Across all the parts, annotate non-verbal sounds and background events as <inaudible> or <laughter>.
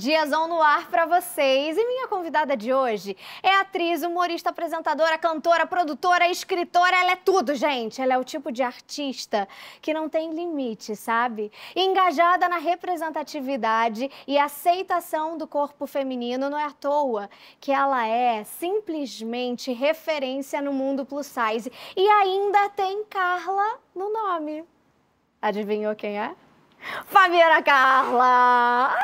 Diazão no ar para vocês. E minha convidada de hoje é atriz, humorista, apresentadora, cantora, produtora, escritora. Ela é tudo, gente. Ela é o tipo de artista que não tem limite, sabe? Engajada na representatividade e aceitação do corpo feminino, não é à toa que ela é simplesmente referência no mundo plus size. E ainda tem Carla no nome. Adivinhou quem é? Fabiana Carla!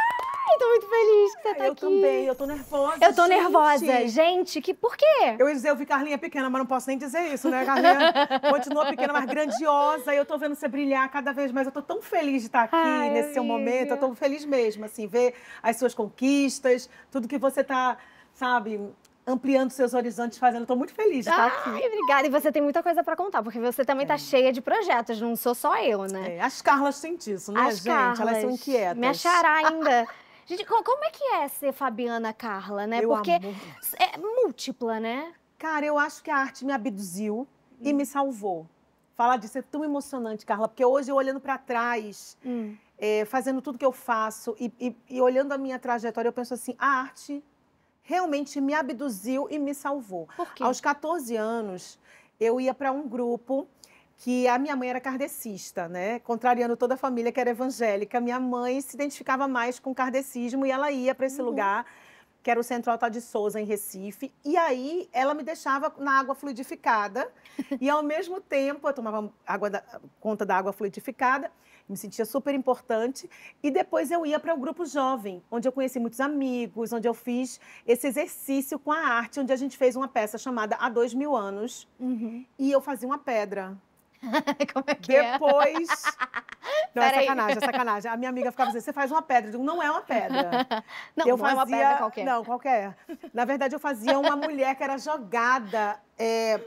Ai, tô muito feliz que você tá eu aqui. Eu também, eu tô nervosa. Eu tô gente. nervosa. Gente, que por quê? Eu ia dizer, eu vi Carlinha pequena, mas não posso nem dizer isso, né? Carlinha <laughs> continua pequena, mas grandiosa. E eu tô vendo você brilhar cada vez mais. Eu tô tão feliz de estar aqui Ai, nesse seu amiga. momento. Eu tô feliz mesmo, assim, ver as suas conquistas, tudo que você tá, sabe, ampliando seus horizontes fazendo. Tô muito feliz de estar aqui. Ai, obrigada. E você tem muita coisa pra contar, porque você também tá cheia de projetos, não sou só eu, né? É, as Carlas têm disso, né, As gente? Elas são Carlas. inquietas. Me achará ainda. <laughs> Gente, co- como é que é ser Fabiana Carla, né? Porque é múltipla, né? Cara, eu acho que a arte me abduziu e me salvou. Falar disso é tão emocionante, Carla, porque hoje eu olhando para trás, Hum. é, fazendo tudo que eu faço e, e- e olhando a minha trajetória, eu penso assim: a arte realmente me abduziu e me salvou. Por quê? Aos 14 anos, eu ia para um grupo que a minha mãe era kardecista, né? Contrariando toda a família que era evangélica. Minha mãe se identificava mais com o kardecismo e ela ia para esse Uhum. lugar, que era o Centro Alta de Souza, em Recife. E aí ela me deixava na água fluidificada <laughs> e ao mesmo tempo eu tomava água da- conta da água fluidificada, me sentia super importante. E depois eu ia para o grupo jovem, onde eu conheci muitos amigos, onde eu fiz esse exercício com a arte, onde a gente fez uma peça chamada Há Dois Mil Anos. Uhum. E eu fazia uma pedra. <laughs> Como é que é? Depois. <laughs> Não, é sacanagem, é sacanagem. A minha amiga ficava dizendo: você faz uma pedra. Eu digo, não é uma pedra. <laughs> Não, eu não é uma pedra qualquer. Não, qualquer. Na verdade, eu fazia uma mulher que era jogada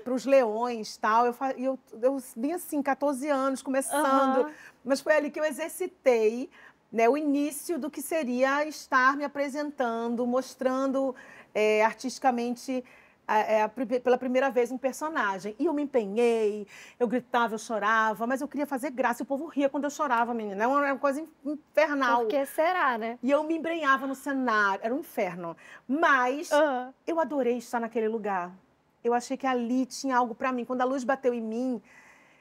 para os leões tal. Eu, fa- e eu, eu bem assim, 14 anos, começando. Aham. Mas foi ali que eu exercitei né, o início do que seria estar me apresentando, mostrando é, artisticamente a- é, a pela primeira vez um personagem. E eu me empenhei, eu gritava, eu chorava, mas eu queria fazer graça. E o povo ria quando eu chorava, menina. Era uma era uma coisa infernal. Por que será, né? E eu me embrenhava no cenário, era um inferno. Mas Ah. eu adorei estar naquele lugar. Eu achei que ali tinha algo para mim. Quando a luz bateu em mim,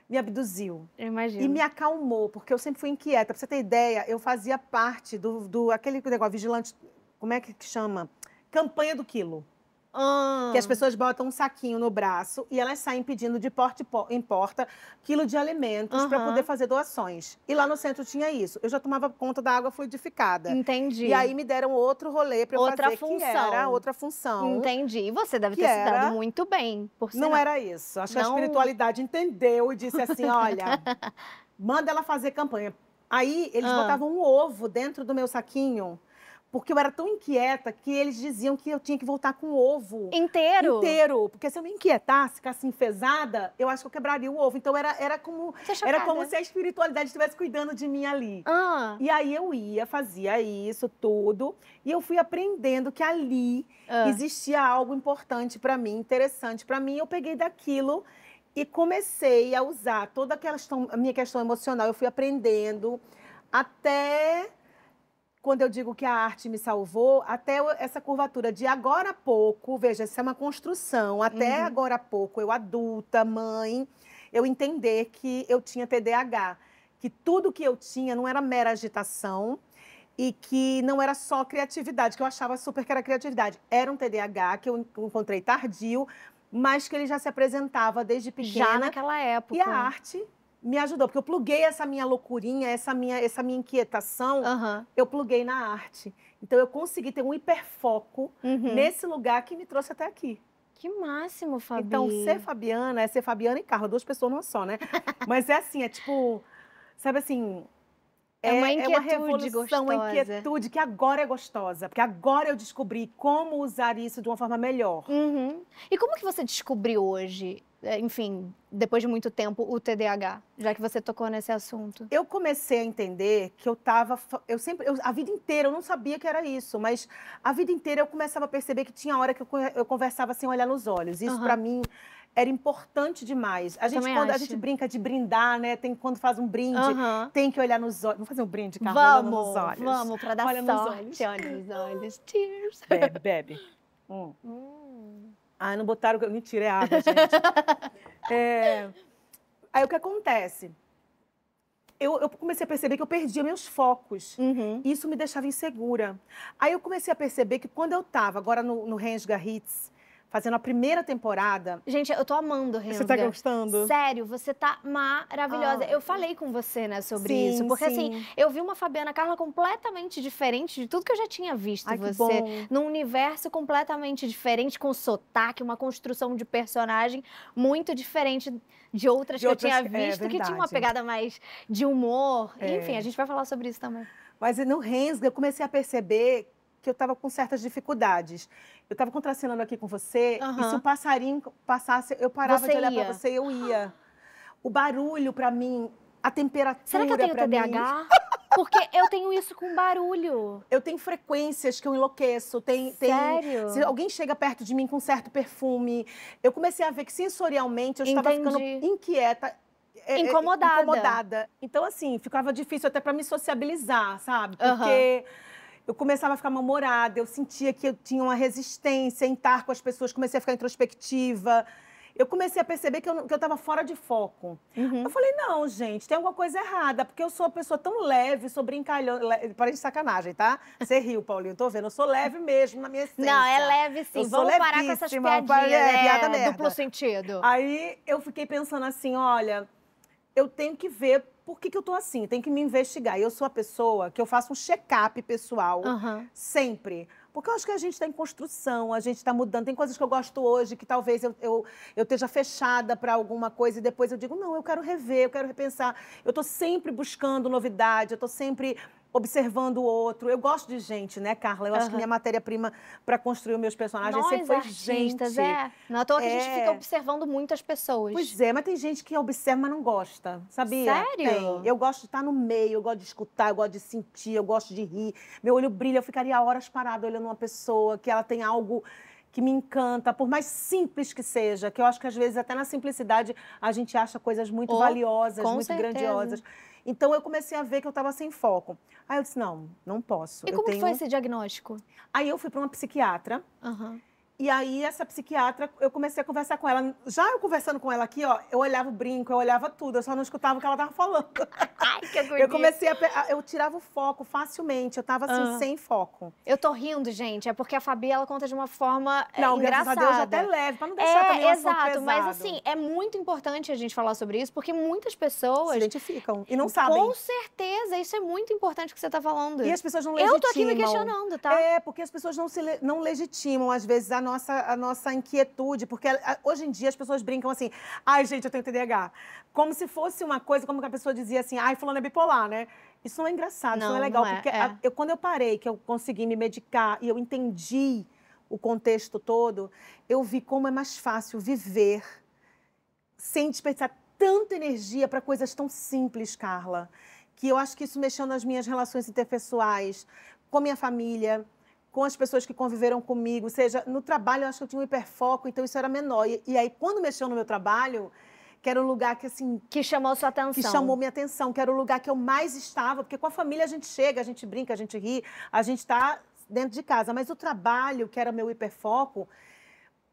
me abduziu. Eu imagino. E me acalmou, porque eu sempre fui inquieta. Pra você ter ideia, eu fazia parte do, do aquele negócio, vigilante, como é que chama? Campanha do quilo. Ah. Que as pessoas botam um saquinho no braço e elas saem pedindo de porta em po- em porta quilo de alimentos para Aham. poder fazer doações. E lá no centro tinha isso. Eu já tomava conta da água fluidificada. Entendi. E aí me deram outro rolê para eu Outra fazer, função. que era outra função. Entendi. E você deve ter se dado era- muito bem, por Não sinal. era isso. Acho que a Não- espiritualidade entendeu e disse assim: <laughs> olha, manda ela fazer campanha. Aí eles Ah. botavam um ovo dentro do meu saquinho, porque eu era tão inquieta que eles diziam que eu tinha que voltar com o ovo. Inteiro? Inteiro, porque se eu me inquietasse, ficasse enfesada, eu acho que eu quebraria o ovo. Então era, era como Tô era como se a espiritualidade estivesse cuidando de mim ali. Ah. E aí eu ia, fazia isso tudo, e eu fui aprendendo que ali Ah. existia algo importante para mim, interessante para mim. Eu peguei daquilo e comecei a usar toda aquela minha questão emocional. Eu fui aprendendo até quando eu digo que a arte me salvou, até essa curvatura de agora a pouco, veja, isso é uma construção, até Uhum. agora a pouco, eu adulta, mãe, eu entender que eu tinha TDAH, que tudo que eu tinha não era mera agitação e que não era só criatividade, que eu achava super que era criatividade. Era um TDAH que eu encontrei tardio, mas que ele já se apresentava desde pequena. Já naquela época. E a arte me ajudou, porque eu pluguei essa minha loucurinha, essa minha, essa minha inquietação, Aham. eu pluguei na arte. Então eu consegui ter um hiperfoco Uhum. nesse lugar que me trouxe até aqui. Que máximo, Fabi. Então, ser Fabiana é ser Fabiana e Carla, duas pessoas numa só, né? <laughs> Mas é assim, é tipo, sabe assim. É uma uma inquietude revolução, uma gostosa. inquietude que agora é gostosa, porque agora eu descobri como usar isso de uma forma melhor. Uhum. E como que você descobriu hoje, é, enfim, depois de muito tempo, o TDAH? Já que você tocou nesse assunto. Eu comecei a entender que eu estava, eu sempre, eu- a vida inteira eu não sabia que era isso, mas a vida inteira eu começava a perceber que tinha hora que eu, eu conversava sem olhar nos olhos. Isso Aham. para mim era importante demais. A gente, quando a gente brinca de brindar, né? Tem quando faz um brinde, Aham. tem que olhar nos olhos. Vamos fazer um brinde, Carla? Vamos, nos olhos. vamos, pra dar Olha nos sorte. olhos. Olha nos olhos. Cheers. Bebe, bebe. <laughs> Hum. Hum. Ah, não botaram. Mentira, é água, gente. <laughs> É, Aí o que acontece? Eu, eu comecei a perceber que eu perdia meus focos. Uhum. Isso me deixava insegura. Aí eu comecei a perceber que quando eu estava agora no, no Rensga Hits, fazendo a primeira temporada. Gente, eu tô amando o Você tá gostando? Sério, você tá maravilhosa. Ah. eu falei com você, né, sobre Sim, isso. Porque, sim. assim, eu vi uma Fabiana Carla completamente diferente de tudo que eu já tinha visto Ai, que você. bom. Num universo completamente diferente, com sotaque, uma construção de personagem muito diferente de outras De que outras eu tinha é visto, que tinha uma pegada mais de humor. É. Enfim, a gente vai falar sobre isso também. Mas no Rensga eu comecei a perceber que eu estava com certas dificuldades. Eu estava contracenando aqui com você, e Aham. se o passarinho passasse, eu parava Você de olhar para você e eu ia. O barulho para mim, a temperatura Será que eu tenho pra mim. TDAH? <laughs> Porque eu tenho isso com barulho. Eu tenho frequências que eu enlouqueço. Tem, tem, Sério? Se alguém chega perto de mim com certo perfume, eu comecei a ver que sensorialmente eu estava ficando Entendi. inquieta. é, é, Incomodada. incomodada. Então, assim, ficava difícil até para me sociabilizar, sabe? Porque eu começava a ficar mal-humorada, eu sentia que eu tinha uma resistência em estar com as pessoas, comecei a ficar introspectiva. Eu comecei a perceber que eu não- que eu estava fora de foco. Uhum. Eu falei, não, gente, tem alguma coisa errada, porque eu sou uma pessoa tão leve, sou brincalhona. Le... Para de sacanagem, tá? Você riu, Paulinho, tô vendo. Eu sou leve mesmo na minha essência. Não, é leve sim. Eu Vamos parar com essas piadinhas, é, né? piada. Duplo sentido. Aí eu fiquei pensando assim, olha, eu tenho que ver por que, que eu tô assim, tenho que me investigar. E eu sou a pessoa que eu faço um check-up pessoal Aham. sempre. Porque eu acho que a gente está em construção, a gente está mudando. Tem coisas que eu gosto hoje que talvez eu, eu, eu esteja fechada para alguma coisa e depois eu digo, não, eu quero rever, eu quero repensar. Eu estou sempre buscando novidade, eu estou sempre observando o outro. Eu gosto de gente, né, Carla? Eu acho que minha matéria-prima para construir os meus personagens Nós, sempre foi artistas, gente. é. Não é à toa que a gente É. fica observando muitas pessoas. Pois é, mas tem gente que observa, mas não gosta, sabia? Sério? Tem. Eu gosto de estar no meio, eu gosto de escutar, eu gosto de sentir, eu gosto de rir. Meu olho brilha, eu ficaria horas parada olhando uma pessoa que ela tem algo que me encanta, por mais simples que seja, que eu acho que às vezes até na simplicidade a gente acha coisas muito Oh, valiosas, muito certeza. grandiosas. Então eu comecei a ver que eu estava sem foco. Aí eu disse, não, não posso. E eu como tenho... foi esse diagnóstico? Aí eu fui para uma psiquiatra, Aham. E aí, essa psiquiatra, eu comecei a conversar com ela. Já eu conversando com ela aqui, ó, eu olhava o brinco, eu olhava tudo, eu só não escutava o que ela tava falando. <laughs> Ai, que Eu comecei a. Eu tirava o foco facilmente, eu tava assim, Ah. sem foco. Eu tô rindo, gente, é porque a Fabi, ela conta de uma forma é, Não, engraçada. graças a Deus, até leve, pra não deixar também É, um assunto exato, mas assim, é muito importante a gente falar sobre isso, porque muitas Se pessoas, identificam e não sabem. com certeza, isso é muito importante que você tá falando. E as pessoas não legitimam. Eu tô aqui me questionando, tá? É, porque as pessoas não, se não legitimam, às vezes, a nossa, a nossa inquietude. Porque hoje em dia as pessoas brincam assim, ai, gente, eu tenho TDAH. Como se fosse uma coisa, como que a pessoa dizia assim, ai, fulano é bipolar, né? Isso não é engraçado, isso não Não, é legal. não é, porque é. a- eu, quando eu parei, que eu consegui me medicar e eu entendi o contexto todo, eu vi como é mais fácil viver sem desperdiçar tanta energia para coisas tão simples, Carla. Que eu acho que isso mexeu nas minhas relações interpessoais, com minha família, com as pessoas que conviveram comigo. Ou seja, no trabalho eu acho que eu tinha um hiperfoco, então isso era menor. E, e aí, quando mexeu no meu trabalho, que era um lugar que, assim, Que chamou sua atenção. que chamou minha atenção, que era o lugar que eu mais estava, porque com a família a gente chega, a gente brinca, a gente ri, a gente está dentro de casa. Mas o trabalho, que era meu hiperfoco,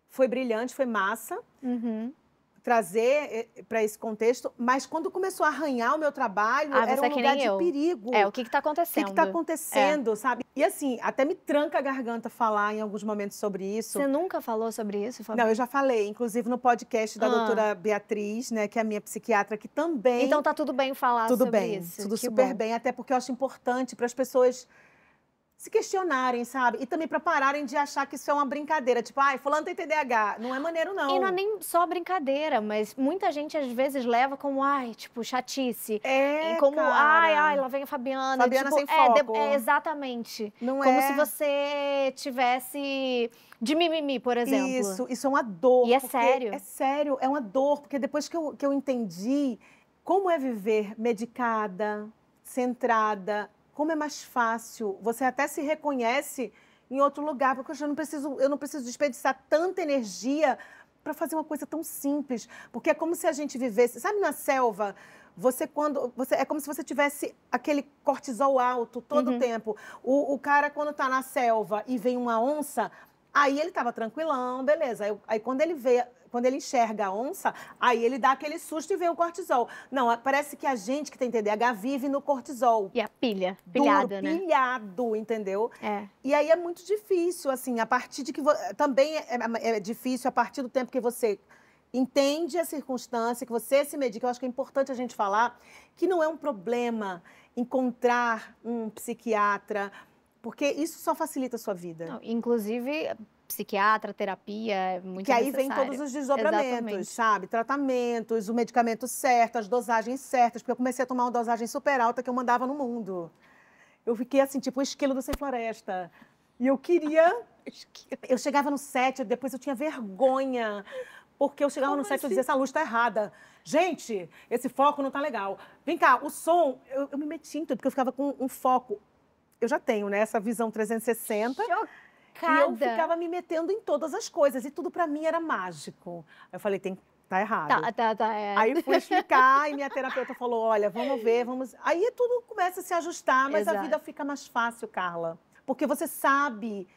foi brilhante, foi massa Uhum. Trazer para esse contexto, mas quando começou a arranhar o meu trabalho, Ah, era um é lugar de eu. perigo. É, o que que tá O que acontecendo? está acontecendo, sabe? E assim, até me tranca a garganta falar em alguns momentos sobre isso. Você nunca falou sobre isso, Fabi? Não, eu já falei, inclusive no podcast da Ah. doutora Beatriz, né, que é a minha psiquiatra, que também Então tá tudo bem falar tudo sobre bem, isso. tudo que super bom. bem, até porque eu acho importante para as pessoas se questionarem, sabe? E também para pararem de achar que isso é uma brincadeira, tipo, ai, fulano tem TDAH. Não é maneiro não. E não é nem só brincadeira, mas muita gente às vezes leva como, ai, tipo, chatice. É, E como, cara. ai, ai, lá vem a Fabiana. Fabiana tipo, sem é, foco. é, exatamente. Não Como é. se você tivesse de mimimi, por exemplo. Isso, isso é uma dor. E é sério. É sério, é uma dor, porque depois que eu, que eu entendi como é viver medicada, centrada, como é mais fácil, você até se reconhece em outro lugar, porque eu já não preciso, eu não preciso desperdiçar tanta energia para fazer uma coisa tão simples, porque é como se a gente vivesse, sabe, na selva, você quando você é como se você tivesse aquele cortisol alto todo Uhum. o tempo. O, o cara quando está na selva e vem uma onça, aí ele estava tranquilão, beleza. Aí, aí quando ele vê, quando ele enxerga a onça, aí ele dá aquele susto e vem o cortisol. Não, parece que a gente que tem TDAH vive no cortisol. E a pilha, pilhada, duro, né? pilhado, entendeu? É. E aí é muito difícil, assim, a partir de que. Também é, é difícil a partir do tempo que você entende a circunstância, que você se medica. Eu acho que é importante a gente falar que não é um problema encontrar um psiquiatra, porque isso só facilita a sua vida. Não, inclusive, psiquiatra, terapia, é muito que aí vem necessário. todos os desdobramentos, Exatamente. sabe? Tratamentos, o medicamento certo, as dosagens certas, porque eu comecei a tomar uma dosagem super alta que eu mandava no mundo. Eu fiquei assim, tipo o esquilo do Sem Floresta. E eu queria <laughs> eu chegava no set, depois eu tinha vergonha, porque eu chegava Como no set e eu assim? dizia, essa luz tá errada. Gente, esse foco não tá legal. Vem cá, o som, eu, eu me meti em tudo, porque eu ficava com um foco. Eu já tenho, né, essa visão 360. E eu Chocada. ficava me metendo em todas as coisas, e tudo pra mim era mágico. Eu falei, tem, tá errado. Tá, tá, tá. É. Aí fui explicar e minha terapeuta falou: olha, vamos ver, vamos. Aí tudo começa a se ajustar, mas Exato. a vida fica mais fácil, Carla. Porque você sabe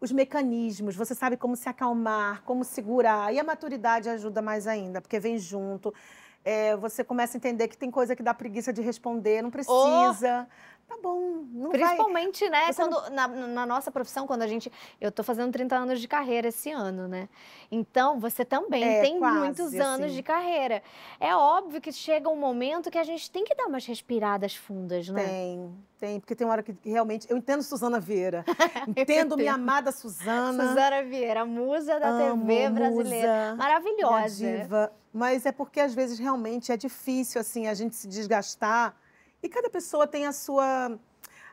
os mecanismos, você sabe como se acalmar, como segurar. E a maturidade ajuda mais ainda, porque vem junto. É, você começa a entender que tem coisa que dá preguiça de responder, não precisa. Tá bom, não vai. Principalmente, né, você não- quando, na, na nossa profissão, quando a gente. Eu tô fazendo 30 anos de carreira esse ano, né? Então, você também É, tem quase, muitos anos assim. de carreira. É óbvio que chega um momento que a gente tem que dar umas respiradas fundas, né? Tem, tem, porque tem hora que realmente. Eu entendo Suzana Vieira. <laughs> entendo minha amada Suzana. Suzana Vieira, musa da Amo, TV brasileira. musa. Maravilhosa. diva. Mas é porque às vezes realmente é difícil assim a gente se desgastar e cada pessoa tem a sua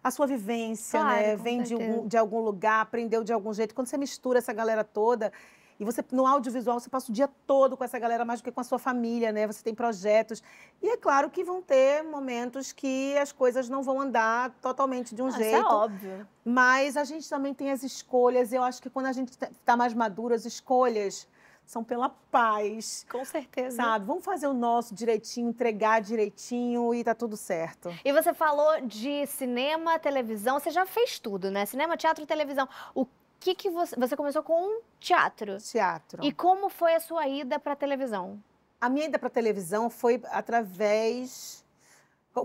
a sua vivência, Claro, né? Vem de algum, de algum lugar, aprendeu de algum jeito. Quando você mistura essa galera toda e você no audiovisual você passa o dia todo com essa galera mais do que com a sua família, né? Você tem projetos e é claro que vão ter momentos que as coisas não vão andar totalmente de um Ah, Isso jeito. é óbvio. Mas a gente também tem as escolhas. Eu acho que quando a gente está mais maduro, as escolhas são pela paz, Com certeza. sabe? Vamos fazer o nosso direitinho, entregar direitinho e tá tudo certo. E você falou de cinema, televisão, você já fez tudo, né? Cinema, teatro e televisão. O que que você... Você começou com teatro. Teatro. E como foi a sua ida para televisão? A minha ida para televisão foi através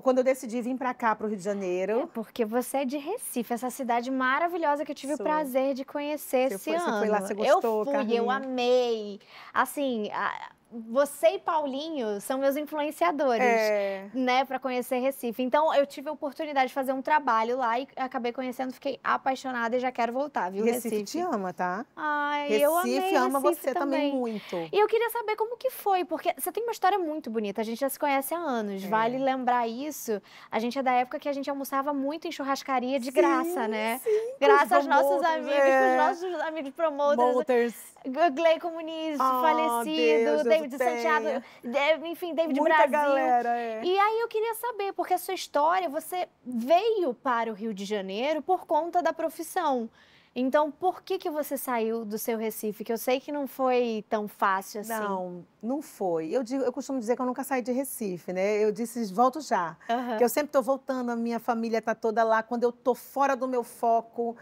quando eu decidi vir para cá, para o Rio de É Janeiro. porque você é de Recife, essa cidade maravilhosa que eu tive Sou. o prazer de conhecer Você esse foi- você ano. foi lá, você eu gostou, fui, eu Carlinha? amei. Assim, a- você e Paulinho são meus influenciadores. É, Né, para conhecer Recife. Então, eu tive a oportunidade de fazer um trabalho lá e acabei conhecendo, fiquei apaixonada e já quero voltar, viu, Recife, Recife? te ama, tá? Ai, Recife eu amei ama Recife você também muito. E eu queria saber como que foi, porque você tem uma história muito bonita, a gente já se conhece há anos, É. vale lembrar isso. A gente é da época que a gente almoçava muito em churrascaria de Sim, graça, né? sim, Graças os aos nossos promoters, amigos, é. os nossos amigos promoters, Motors. Gleico Muniz, Ah, falecido, Deus, Deus David tenha. Santiago, enfim, David Muita Brasil. galera, é. E aí eu queria saber, porque a sua história, você veio para o Rio de Janeiro por conta da profissão. Então, por que que você saiu do seu Recife? Que eu sei que não foi tão fácil assim. Não, não foi. Eu, digo, eu costumo dizer que eu nunca saí de Recife, né? Eu disse, volto já. Aham. Porque eu sempre estou voltando, a minha família está toda lá. Quando eu estou fora do meu foco,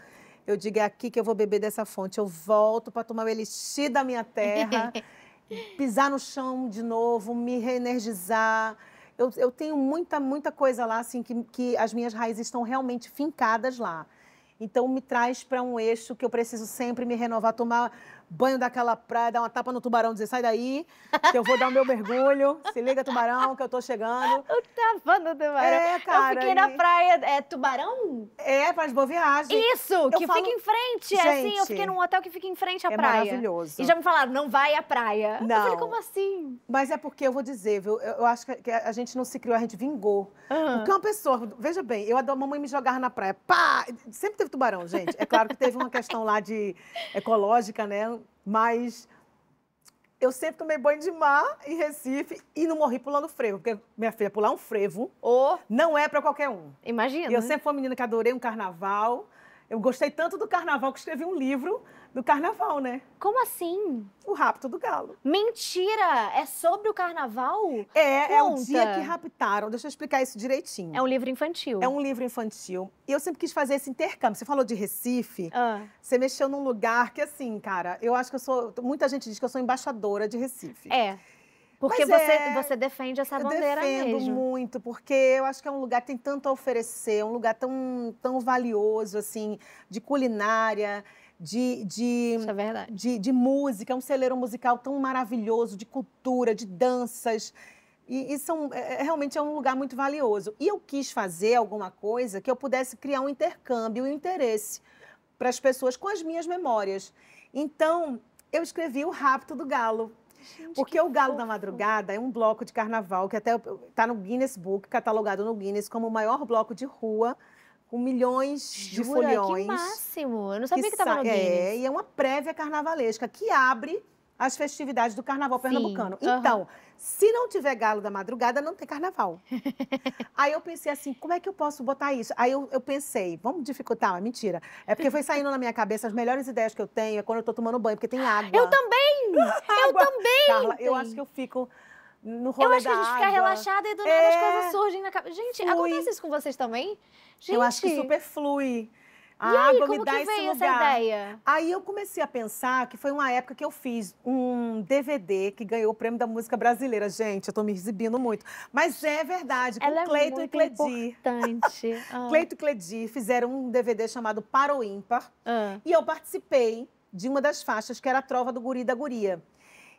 eu digo, é aqui que eu vou beber dessa fonte. Eu volto para tomar o elixir da minha terra, <laughs> pisar no chão de novo, me reenergizar. Eu, eu tenho muita, muita coisa lá, assim, que, que as minhas raízes estão realmente fincadas lá. Então, me traz para um eixo que eu preciso sempre me renovar, tomar banho daquela praia, dar uma tapa no tubarão, dizer, sai daí, que eu vou dar o meu mergulho. Se liga, tubarão, que eu tô chegando. <laughs> Tava no tubarão. É, cara. eu fiquei na e- praia. É Tubarão? É, faz boa viagem. Isso, que falo- fica em frente. é assim, eu Gente, fiquei num hotel que fica em frente à é praia. maravilhoso. E já me falaram, não vai à praia. Eu falei, Não. como assim? Mas é porque eu vou dizer, viu? Eu, eu acho que- a gente não se criou, a gente vingou. Porque uma pessoa, veja bem, eu adoro a mamãe me jogar na praia. Pá! Sempre teve tubarão, gente. É claro que teve uma questão lá de ecológica, né? Mas eu sempre tomei banho de mar em Recife e não morri pulando frevo. Porque, minha filha, pular um frevo Ô, não é para qualquer um. imagina. E eu sempre fui uma menina que adorei um carnaval. Eu gostei tanto do carnaval que escrevi um livro do carnaval, né? Como assim? O rapto do galo. Mentira! É sobre o carnaval? É, é o Conta. dia que raptaram. Deixa eu explicar isso direitinho. É um livro infantil. É um livro infantil. E eu sempre quis fazer esse intercâmbio. Você falou de Recife. Ah, Você mexeu num lugar que, assim, cara, eu acho que eu sou. Muita gente diz que eu sou embaixadora de Recife. é. Porque Mas você, é- você defende essa eu bandeira defendo mesmo. muito, porque eu acho que é um lugar que tem tanto a oferecer, um lugar tão, tão valioso, assim, de culinária, de, de, é de, de música, é um celeiro musical tão maravilhoso, de cultura, de danças. E, e são, é- é- realmente é um lugar muito valioso. E eu quis fazer alguma coisa que eu pudesse criar um intercâmbio, um interesse para as pessoas com as minhas memórias. Então, eu escrevi O Rapto do Galo. Gente, Porque que o Galo da fofo. Madrugada é um bloco de carnaval que até está no Guinness Book, catalogado no Guinness como o maior bloco de rua, com milhões de Jura? foliões. Que máximo. Eu não sabia que, estava no Guinness. É, e é uma prévia carnavalesca que abre as festividades do carnaval Sim, pernambucano. aham. Então, se não tiver Galo da Madrugada, não tem carnaval. <laughs> Aí eu pensei assim, como é que eu posso botar isso? Aí eu, eu pensei, vamos dificultar? Mas mentira. É porque foi saindo na minha cabeça as melhores ideias que eu tenho é quando eu tô tomando banho, porque tem água. Eu também! <laughs> Eu Água. também! Carla, eu acho que eu fico no rolê Eu acho que a gente fica água. relaxada e do nada as É. coisas surgem na cabeça. Gente, Flui. acontece isso com vocês também? Gente, Eu acho que super flui. A e aí, água me dá que esse lugar. ideia? Aí eu comecei a pensar que foi uma época que eu fiz um DVD que ganhou o prêmio da música brasileira. Gente, eu tô me exibindo muito. Mas é verdade, com Ela é Cleiton e muito Cledir. importante. <laughs> Ah, Cleito e Cledir fizeram um DVD chamado Para o Ímpar. ah. E eu participei de uma das faixas, que era a Trova do Guri da Guria.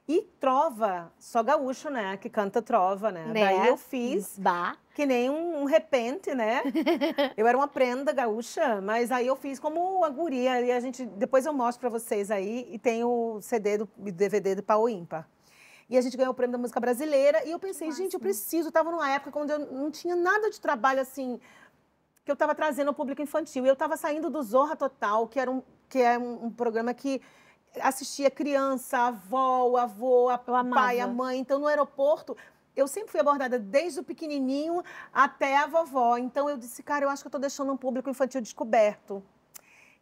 E trova, só gaúcho, né? Que canta trova, né? Né? Daí eu fiz Bah. que nem um, um repente, né? <laughs> eu era uma prenda gaúcha, mas aí eu fiz como a guria. E a gente, depois eu mostro pra vocês aí, e tem o CD do DVD do Pau Ímpar. E a gente ganhou o prêmio da música brasileira. E eu pensei, gente, eu preciso. Eu tava numa época quando eu não tinha nada de trabalho assim que eu estava trazendo ao público infantil. E eu estava saindo do Zorra Total, que era um, que é um, um programa que assistia criança, avó, o avô, a pai, a mãe. Então, no aeroporto, eu sempre fui abordada desde o pequenininho até a vovó. Então, eu disse, cara, eu acho que eu estou deixando um público infantil descoberto.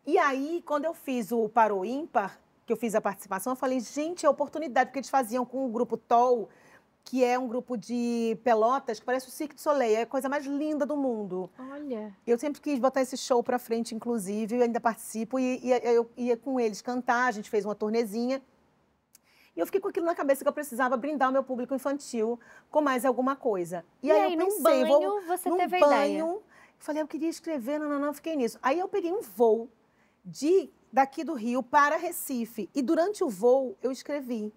E aí, quando eu fiz o Parou Ímpar, que eu fiz a participação, eu falei, gente, é oportunidade, porque eles faziam com o grupo TOL, que é um grupo de pelotas, que parece o Cirque du Soleil, é a coisa mais linda do mundo. Olha. Eu sempre quis botar esse show pra frente, inclusive, eu ainda participo, e, e eu ia com eles cantar, a gente fez uma turnezinha. E eu fiquei com aquilo na cabeça que eu precisava brindar o meu público infantil com mais alguma coisa. E, E, aí, aí, eu num pensei, banho, vou, você num teve banho, ideia. falei, eu queria escrever, não, não, não, fiquei nisso. Aí eu peguei um voo de daqui do Rio para Recife, e durante o voo eu escrevi.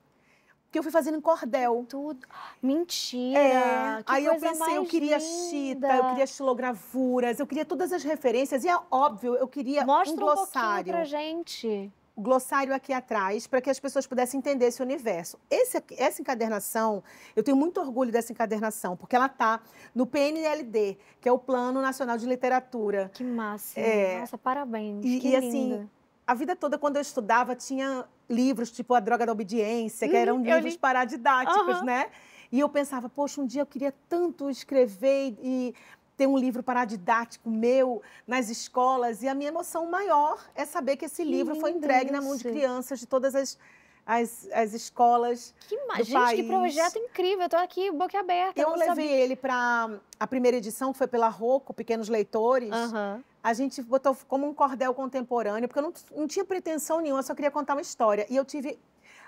Porque eu fui fazendo em cordel. Tudo. Mentira. É, que aí eu pensei, eu queria linda. chita, eu queria estilogravuras, eu queria todas as referências. E é óbvio, eu queria Mostra um um pouquinho glossário. pra gente. o glossário aqui atrás, para que as pessoas pudessem entender esse universo. Esse essa encadernação, eu tenho muito orgulho dessa encadernação, porque ela está no PNLD, que é o Plano Nacional de Literatura. Que máximo. É. Nossa, parabéns. E- que e assim, linda. A vida toda, quando eu estudava, tinha livros tipo A Droga da Obediência, que Uhum, eram eu livros li. paradidáticos, Aham. né? E eu pensava, poxa, um dia eu queria tanto escrever e ter um livro paradidático meu nas escolas. E a minha emoção maior é saber que esse Que livro foi entregue na mão de crianças de todas as, as, as escolas. Que do Gente, que país. projeto incrível. Eu tô aqui, boca aberta. Eu não levei sabia. ele para a primeira edição, que foi pela Rocco, Pequenos Leitores. Aham. A gente botou como um cordel contemporâneo, porque eu não, não tinha pretensão nenhuma, eu só queria contar uma história. E eu tive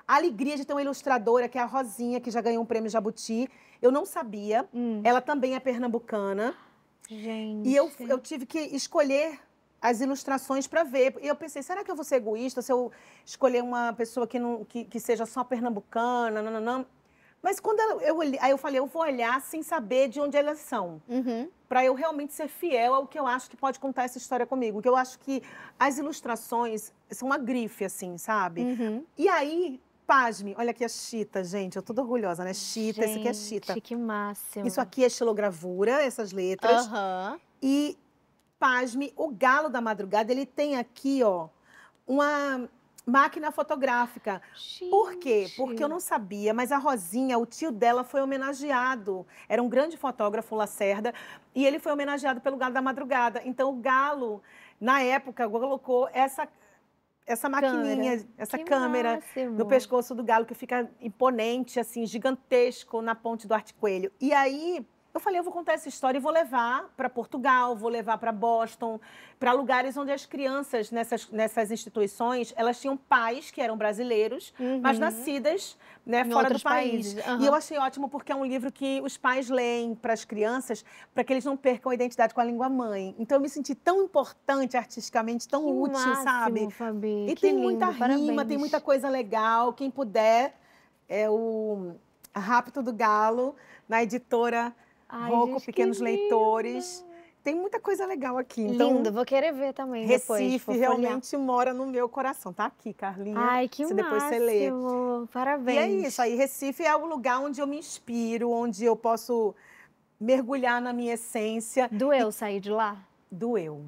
a alegria de ter uma ilustradora, que é a Rosinha, que já ganhou um prêmio Jabuti. Eu não sabia. Hum. Ela também é pernambucana. Gente. E eu, eu tive que escolher as ilustrações para ver. E eu pensei, será que eu vou ser egoísta se eu escolher uma pessoa que, não, que, que seja só pernambucana? Não, não, não. Mas quando eu, olhei, aí eu falei, eu vou olhar sem saber de onde elas são Uhum. para eu realmente ser fiel ao que eu acho que pode contar essa história comigo. Que eu acho que as ilustrações são uma grife, assim, sabe? Uhum. E aí, pasme, olha aqui a Chita, gente, eu tô toda orgulhosa, né? Chita, esse aqui é Chita. Gente, que máximo. Isso aqui é estilogravura, essas letras. Aham. E, pasme, o Galo da Madrugada, ele tem aqui, ó, uma máquina fotográfica. Por quê? Porque eu não sabia, mas a Rosinha, o tio dela, foi homenageado. Era um grande fotógrafo, Lacerda, e ele foi homenageado pelo Galo da Madrugada. Então, o Galo, na época, colocou essa, essa maquininha, Câmera. essa Que câmera máximo. no pescoço do galo que fica imponente, assim, gigantesco na ponte do articoelho. E aí eu falei, eu vou contar essa história e vou levar para Portugal, vou levar para Boston, para lugares onde as crianças nessas, nessas instituições, elas tinham pais que eram brasileiros, mas Uhum. nascidas né, Em fora do país. aham. E eu achei ótimo porque é um livro que os pais leem para as crianças para que eles não percam a identidade com a língua mãe. Então eu me senti tão importante artisticamente, tão Que útil, sabe? máximo, Fabi. E tem lindo, muita rima, tem muita coisa legal. Quem puder, é o Rápido do Galo, na editora Ai, Rocco gente, que Pequenos lindo. Leitores. Tem muita coisa legal aqui. Então, Lindo, vou querer ver também depois. Recife vou folhear. realmente mora no meu coração. Tá aqui, Carlinha. Ai, que se máximo. depois você lê. Parabéns. E é isso aí. Recife é o lugar onde eu me inspiro, onde eu posso mergulhar na minha essência. Doeu sair de lá? Doeu.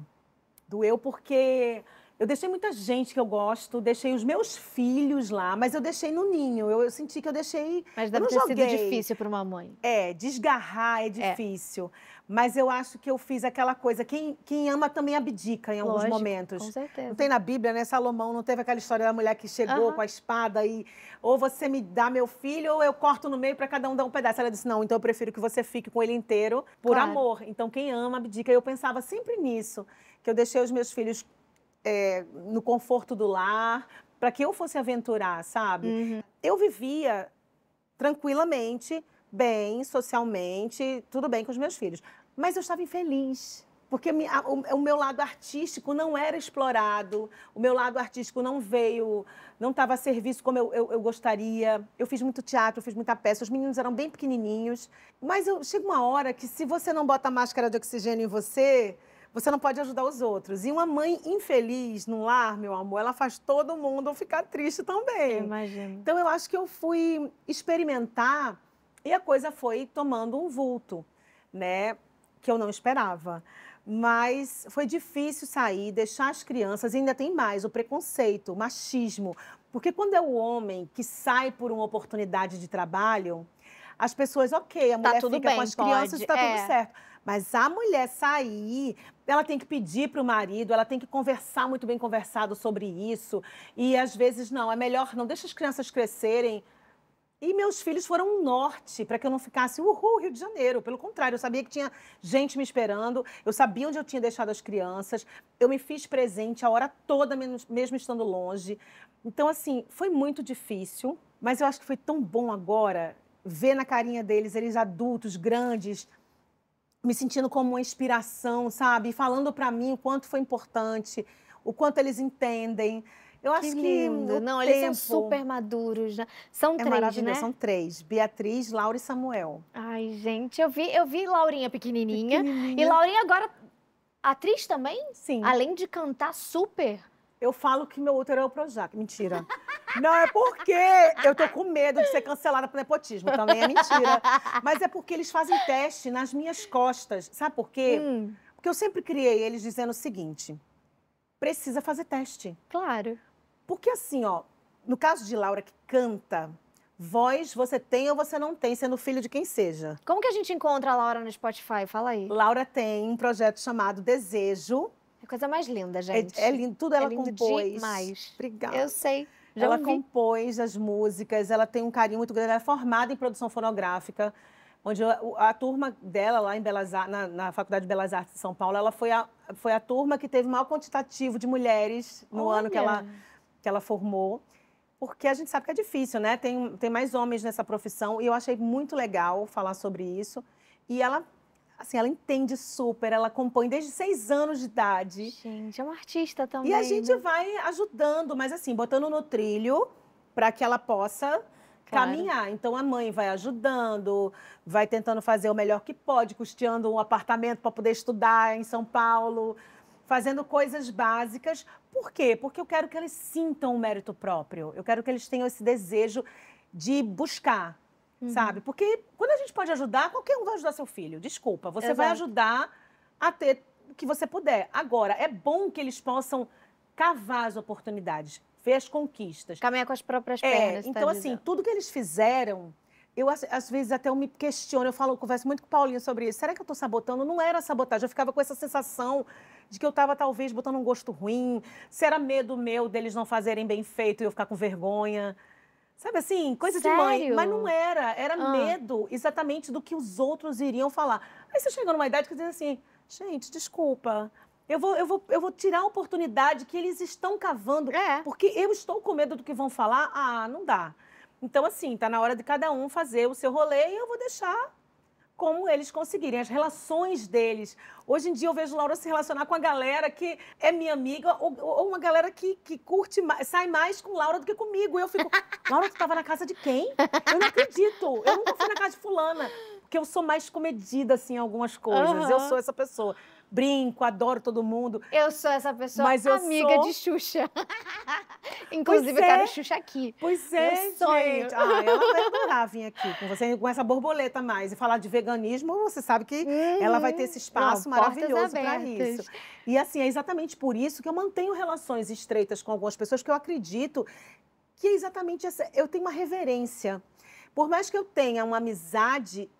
Doeu porque eu deixei muita gente que eu gosto, deixei os meus filhos lá, mas eu deixei no ninho. Eu, eu senti que eu deixei. Mas deve não ter joguei. sido difícil para uma mãe. É, desgarrar é difícil. Mas eu acho que eu fiz aquela coisa. Quem, quem ama também abdica em alguns Lógico, momentos. Com certeza. Não tem na Bíblia, né? Salomão não teve aquela história da mulher que chegou Aham. com a espada e ou você me dá meu filho ou eu corto no meio para cada um dar um pedaço. Ela disse: "Não, então eu prefiro que você fique com ele inteiro por Claro. amor". Então quem ama abdica. Eu pensava sempre nisso, que eu deixei os meus filhos é, no conforto do lar para que eu fosse aventurar, sabe? Uhum. Eu vivia tranquilamente, bem, socialmente, tudo bem com os meus filhos. Mas eu estava infeliz. Porque a- o, meu lado artístico não era explorado, o meu lado artístico não veio, não estava a serviço como eu, eu- eu gostaria. Eu fiz muito teatro, eu fiz muita peça, os meninos eram bem pequenininhos. Mas eu, chega uma hora que se você não bota máscara de oxigênio em você, você não pode ajudar os outros. E uma mãe infeliz num lar, meu amor, ela faz todo mundo ficar triste também. imagino. Então eu acho que eu fui experimentar e a coisa foi tomando um vulto, né? Que eu não esperava. Mas foi difícil sair, deixar as crianças, e ainda tem mais, o preconceito, o machismo. Porque quando é o homem que sai por uma oportunidade de trabalho, as pessoas, ok, a Tá mulher fica bem, com as crianças e está é. tudo certo. Mas a mulher sair, ela tem que pedir para o marido, ela tem que conversar muito bem conversado sobre isso. E às vezes, não, é melhor não, deixa as crianças crescerem. E meus filhos foram um norte para que eu não ficasse, uhul, Rio de Janeiro. Pelo contrário, eu sabia que tinha gente me esperando, eu sabia onde eu tinha deixado as crianças, eu me fiz presente a hora toda, mesmo estando longe. Então, assim, foi muito difícil, mas eu acho que foi tão bom agora ver na carinha deles, eles adultos, grandes, me sentindo como uma inspiração, sabe? Falando para mim o quanto foi importante, o quanto eles entendem. Eu acho Que que, lindo. o Não, eles são tempo super maduros, né? São é três, né? São três: Beatriz, Laura e Samuel. Ai, gente, eu vi, eu vi Laurinha pequenininha. E Pequenininha. Laurinha agora, atriz também? Sim. Além de cantar super. Eu falo que meu útero é o Projac. Mentira. <laughs> Não, é porque eu tô com medo de ser cancelada por nepotismo. Também é mentira. Mas é porque eles fazem teste nas minhas costas. Sabe por quê? Hum, Porque eu sempre criei eles dizendo o seguinte: precisa fazer teste. claro. Porque assim, ó, no caso de Laura que canta, voz você tem ou você não tem, sendo filho de quem seja. Como que a gente encontra a Laura no Spotify? Fala aí. Laura tem um projeto chamado Desejo. É a coisa mais linda, É, gente. é lindo, tudo É ela lindo compôs. demais. Obrigada. Eu sei. Já ela ouvi. compôs as músicas, ela tem um carinho muito grande, ela é formada em produção fonográfica, onde a, turma dela lá em Belas Artes, na, na Faculdade de Belas Artes de São Paulo, ela foi a, foi a turma que teve o maior quantitativo de mulheres no ano que ela, Olha. que ela formou. Porque a gente sabe que é difícil, né? Tem, tem mais homens nessa profissão e eu achei muito legal falar sobre isso. E ela, assim, ela entende super, ela compõe desde seis anos de idade. Gente, é uma artista também. E a gente né? vai ajudando, mas assim, botando no trilho para que ela possa Claro. caminhar. Então a mãe vai ajudando, vai tentando fazer o melhor que pode, custeando um apartamento para poder estudar em São Paulo, fazendo coisas básicas. Por quê? Porque eu quero que eles sintam o mérito próprio. Eu quero que eles tenham esse desejo de buscar, Uhum. sabe? Porque quando a gente pode ajudar, qualquer um vai ajudar seu filho. Desculpa, você vai Exato. ajudar a ter o que você puder. Agora, é bom que eles possam cavar as oportunidades, ver as conquistas. Caminhar com as próprias É, pernas. tá então, assim, dizendo. tudo que eles fizeram, eu às, às vezes até eu me questiono, eu falo, eu converso muito com o Paulinho sobre isso. Será que eu estou sabotando? Não era sabotagem, eu ficava com essa sensação de que eu estava talvez botando um gosto ruim, se era medo meu deles não fazerem bem feito e eu ficar com vergonha. Sabe assim, coisa Sério? de mãe. Mas não era, era Ah. medo exatamente do que os outros iriam falar. Aí você chega numa idade que diz assim, gente, desculpa. Eu vou, eu, vou, eu vou tirar a oportunidade que eles estão cavando É. porque eu estou com medo do que vão falar. Ah, não dá. Então, assim, tá na hora de cada um fazer o seu rolê e eu vou deixar como eles conseguirem, as relações deles. Hoje em dia eu vejo Laura se relacionar com a galera que é minha amiga ou, ou uma galera que, que curte mais, sai mais com Laura do que comigo. E eu fico, <laughs> Laura, tu estava na casa de quem? Eu não acredito. Eu nunca fui na casa de fulana. Porque eu sou mais comedida, assim, em algumas coisas. Eu Aham. sou essa pessoa. Brinco, adoro todo mundo. Eu sou essa pessoa Mas eu amiga sou- de Xuxa. <laughs> Inclusive, Pois eu quero é. Xuxa aqui. Pois é, Meu sonho. gente. Ah, ela vai adorar vir aqui com você, com essa borboleta mais. E falar de veganismo, você sabe que ela vai ter esse espaço Uhum. Não, maravilhoso para isso. E assim, é exatamente por isso que eu mantenho relações estreitas com algumas pessoas, que eu acredito que é exatamente essa. Eu tenho uma reverência. Por mais que eu tenha uma amizade,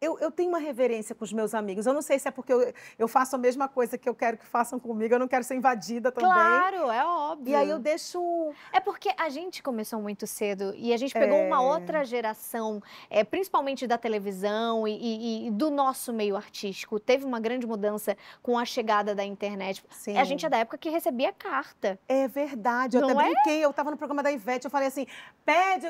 eu, eu tenho uma reverência com os meus amigos. Eu não sei se é porque eu, eu faço a mesma coisa que eu quero que façam comigo, eu não quero ser invadida também. Claro, é óbvio. E aí eu deixo. É porque a gente começou muito cedo e a gente pegou É. uma outra geração, é, principalmente da televisão e, e- e do nosso meio artístico. Teve uma grande mudança com a chegada da internet. Sim. A gente é da época que recebia carta. É verdade, eu Não até é? brinquei, eu tava no programa da Ivete, eu falei assim, pede,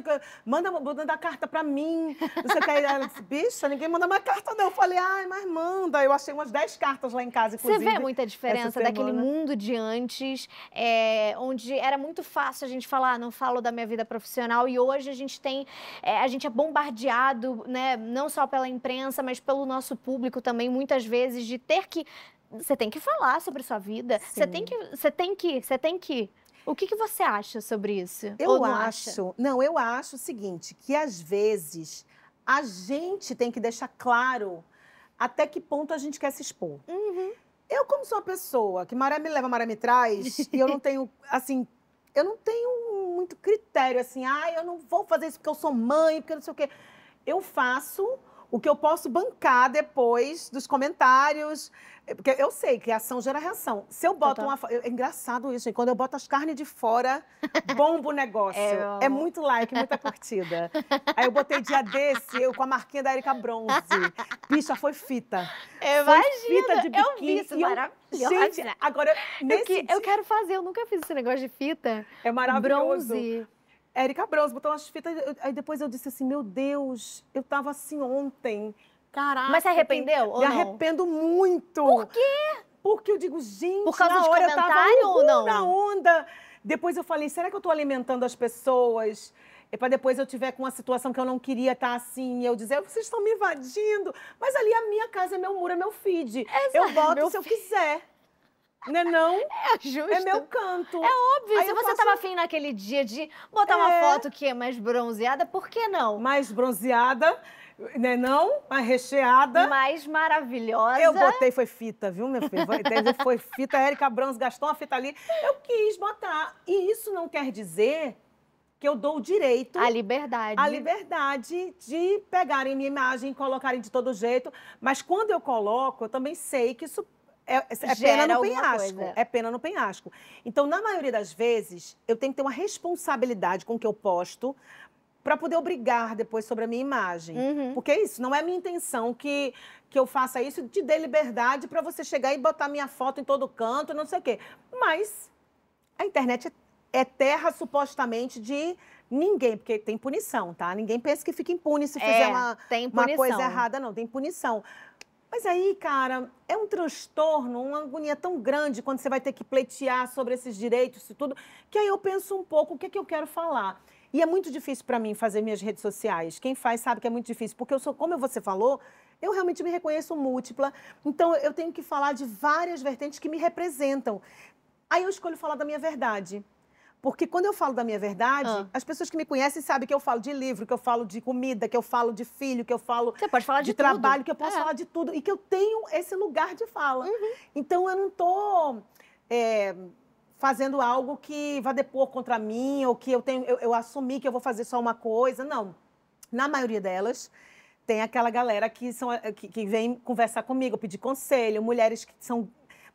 manda, manda a carta pra mim, não sei o que, aí ela disse, bicha, ninguém manda mais carta não, eu falei, ai, mas manda, eu achei umas 10 cartas lá em casa, Você inclusive. vê muita diferença daquele mundo de antes, é, onde era muito fácil a gente falar, "Ah, não falo da minha vida profissional, e hoje a gente tem, é, a gente é bombardeado, né, não só pela imprensa, mas pelo nosso público também, muitas vezes, de ter que. Você tem que falar sobre sua vida. Você tem que. Você tem que. Você tem que. O que, que você acha sobre isso? Eu não acho, acha? não, eu acho o seguinte, que às vezes a gente tem que deixar claro até que ponto a gente quer se expor. Uhum. Eu, como sou uma pessoa que maré me leva, maré me traz, <laughs> e eu não tenho, assim, eu não tenho muito critério, assim, ah, eu não vou fazer isso porque eu sou mãe, porque não sei o quê. Eu faço o que eu posso bancar depois dos comentários, eh, porque eu sei que ação gera reação. Se eu boto Total. uma... É engraçado isso, hein? quando eu boto as carnes de fora, bomba o negócio. <laughs> É, É, muito like, muita curtida. Aí eu botei dia desse, eu com a marquinha da Erika Bronze. Bicha, foi fita. Foi fita de eu vi biquíni. isso, e eu- maravilhoso. Gente, agora, Eu, nesse que- dia, eu quero fazer, eu nunca fiz esse negócio de fita. é maravilhoso. Bronze. Érica Bronze botou umas fitas, eu- aí depois eu disse assim, meu Deus, eu tava assim ontem. Caraca. Mas você arrependeu ou Me não? arrependo muito. Por quê? Porque eu digo, gente, Por causa na de hora eu tava ou não? na onda. Depois eu falei, será que eu tô alimentando as pessoas? É para depois eu tiver com uma situação que eu não queria estar assim, e eu dizer, vocês estão me invadindo. Mas ali a minha casa é meu muro, é meu feed. eu boto meu se eu quiser. Não é <laughs> não? É justo. É meu canto. É óbvio, Aí se você faço- tava afim naquele dia de botar uma É. foto que é mais bronzeada, por que não? mais bronzeada, né não? Mais recheada. Mais maravilhosa. Eu botei, foi fita, viu, meu filho? Foi, foi fita, a Erika Brans gastou uma fita ali. Eu quis botar. E isso não quer dizer que eu dou o direito, a liberdade. a liberdade de pegarem minha imagem e colocarem de todo jeito. Mas quando eu coloco, eu também sei que isso é, é pena Gera no penhasco. coisa. É pena no penhasco. Então, na maioria das vezes, eu tenho que ter uma responsabilidade com o que eu posto para poder obrigar depois sobre a minha imagem. Uhum. Porque é isso, não é minha intenção que, que eu faça isso, te dê liberdade para você chegar e botar minha foto em todo canto, não sei o quê. Mas a internet é terra supostamente de ninguém, porque tem punição, tá? Ninguém pensa que fica impune se fizer É, uma, uma coisa errada, não, tem punição. Mas aí, cara, é um transtorno, uma agonia tão grande quando você vai ter que pleitear sobre esses direitos e tudo, que aí eu penso um pouco o que, é que eu quero falar. E é muito difícil para mim fazer minhas redes sociais. Quem faz sabe que é muito difícil, porque eu sou, como você falou, eu realmente me reconheço múltipla. Então eu tenho que falar de várias vertentes que me representam. Aí eu escolho falar da minha verdade. Porque quando eu falo da minha verdade, Ah. as pessoas que me conhecem sabem que eu falo de livro, que eu falo de comida, que eu falo de filho, que eu falo Você pode falar de, de, trabalho, que eu posso É. falar de tudo e que eu tenho esse lugar de fala. Uhum. Então eu não estou fazendo algo que vá depor contra mim ou que eu tenho, eu, eu assumi que eu vou fazer só uma coisa. Não. Na maioria delas tem aquela galera que são que, que vem conversar comigo, pedir conselho, mulheres que são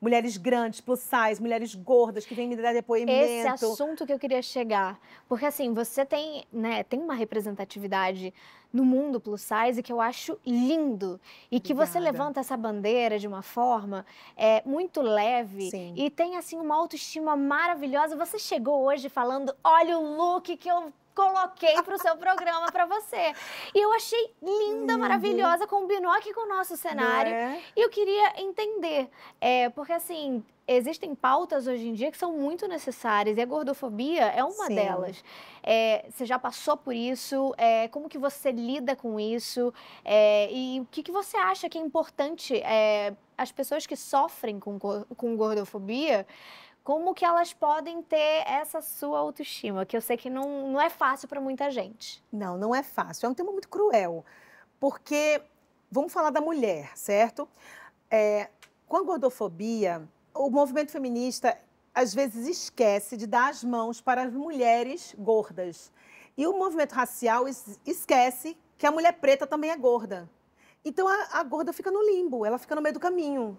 mulheres grandes, plus size, mulheres gordas que vêm me dar depoimento. Esse assunto que eu queria chegar. Porque assim, você tem, né, tem uma representatividade no mundo plus size que eu acho lindo. E que você levanta essa bandeira de uma forma é, muito leve Sim. e tem assim uma autoestima maravilhosa. Você chegou hoje falando: olha o look que eu coloquei para o seu programa para você. E eu achei linda, Lindo. maravilhosa, combinou aqui com o nosso cenário. é? E eu queria entender, é, porque assim, existem pautas hoje em dia que são muito necessárias e a gordofobia é uma Sim. delas. É, você já passou por isso? É, como que você lida com isso? É, e o que, que você acha que é importante é, as pessoas que sofrem com, com gordofobia? Como que elas podem ter essa sua autoestima? Que eu sei que não, não é fácil para muita gente. Não, não é fácil. É um tema muito cruel. Porque, vamos falar da mulher, certo? É, com a gordofobia, o movimento feminista às vezes esquece de dar as mãos para as mulheres gordas. E o movimento racial es- esquece que a mulher preta também é gorda. Então a, a gorda fica no limbo, ela fica no meio do caminho.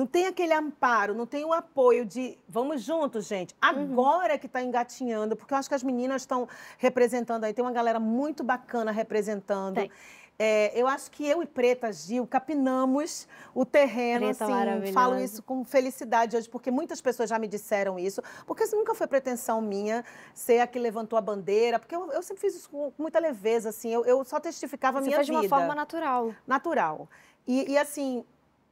Não tem aquele amparo, não tem o apoio de vamos juntos, gente. Agora que está engatinhando, porque eu acho que as meninas estão representando aí, tem uma galera muito bacana representando. Tem. É, eu acho que eu e Preta Gil capinamos o terreno, Preta assim, maravilhosa. falo isso com felicidade hoje, porque muitas pessoas já me disseram isso, porque isso nunca foi pretensão minha ser a que levantou a bandeira, porque eu, eu sempre fiz isso com muita leveza, assim, eu, eu só testificava a minha faz de vida uma forma natural. natural. E, e, assim,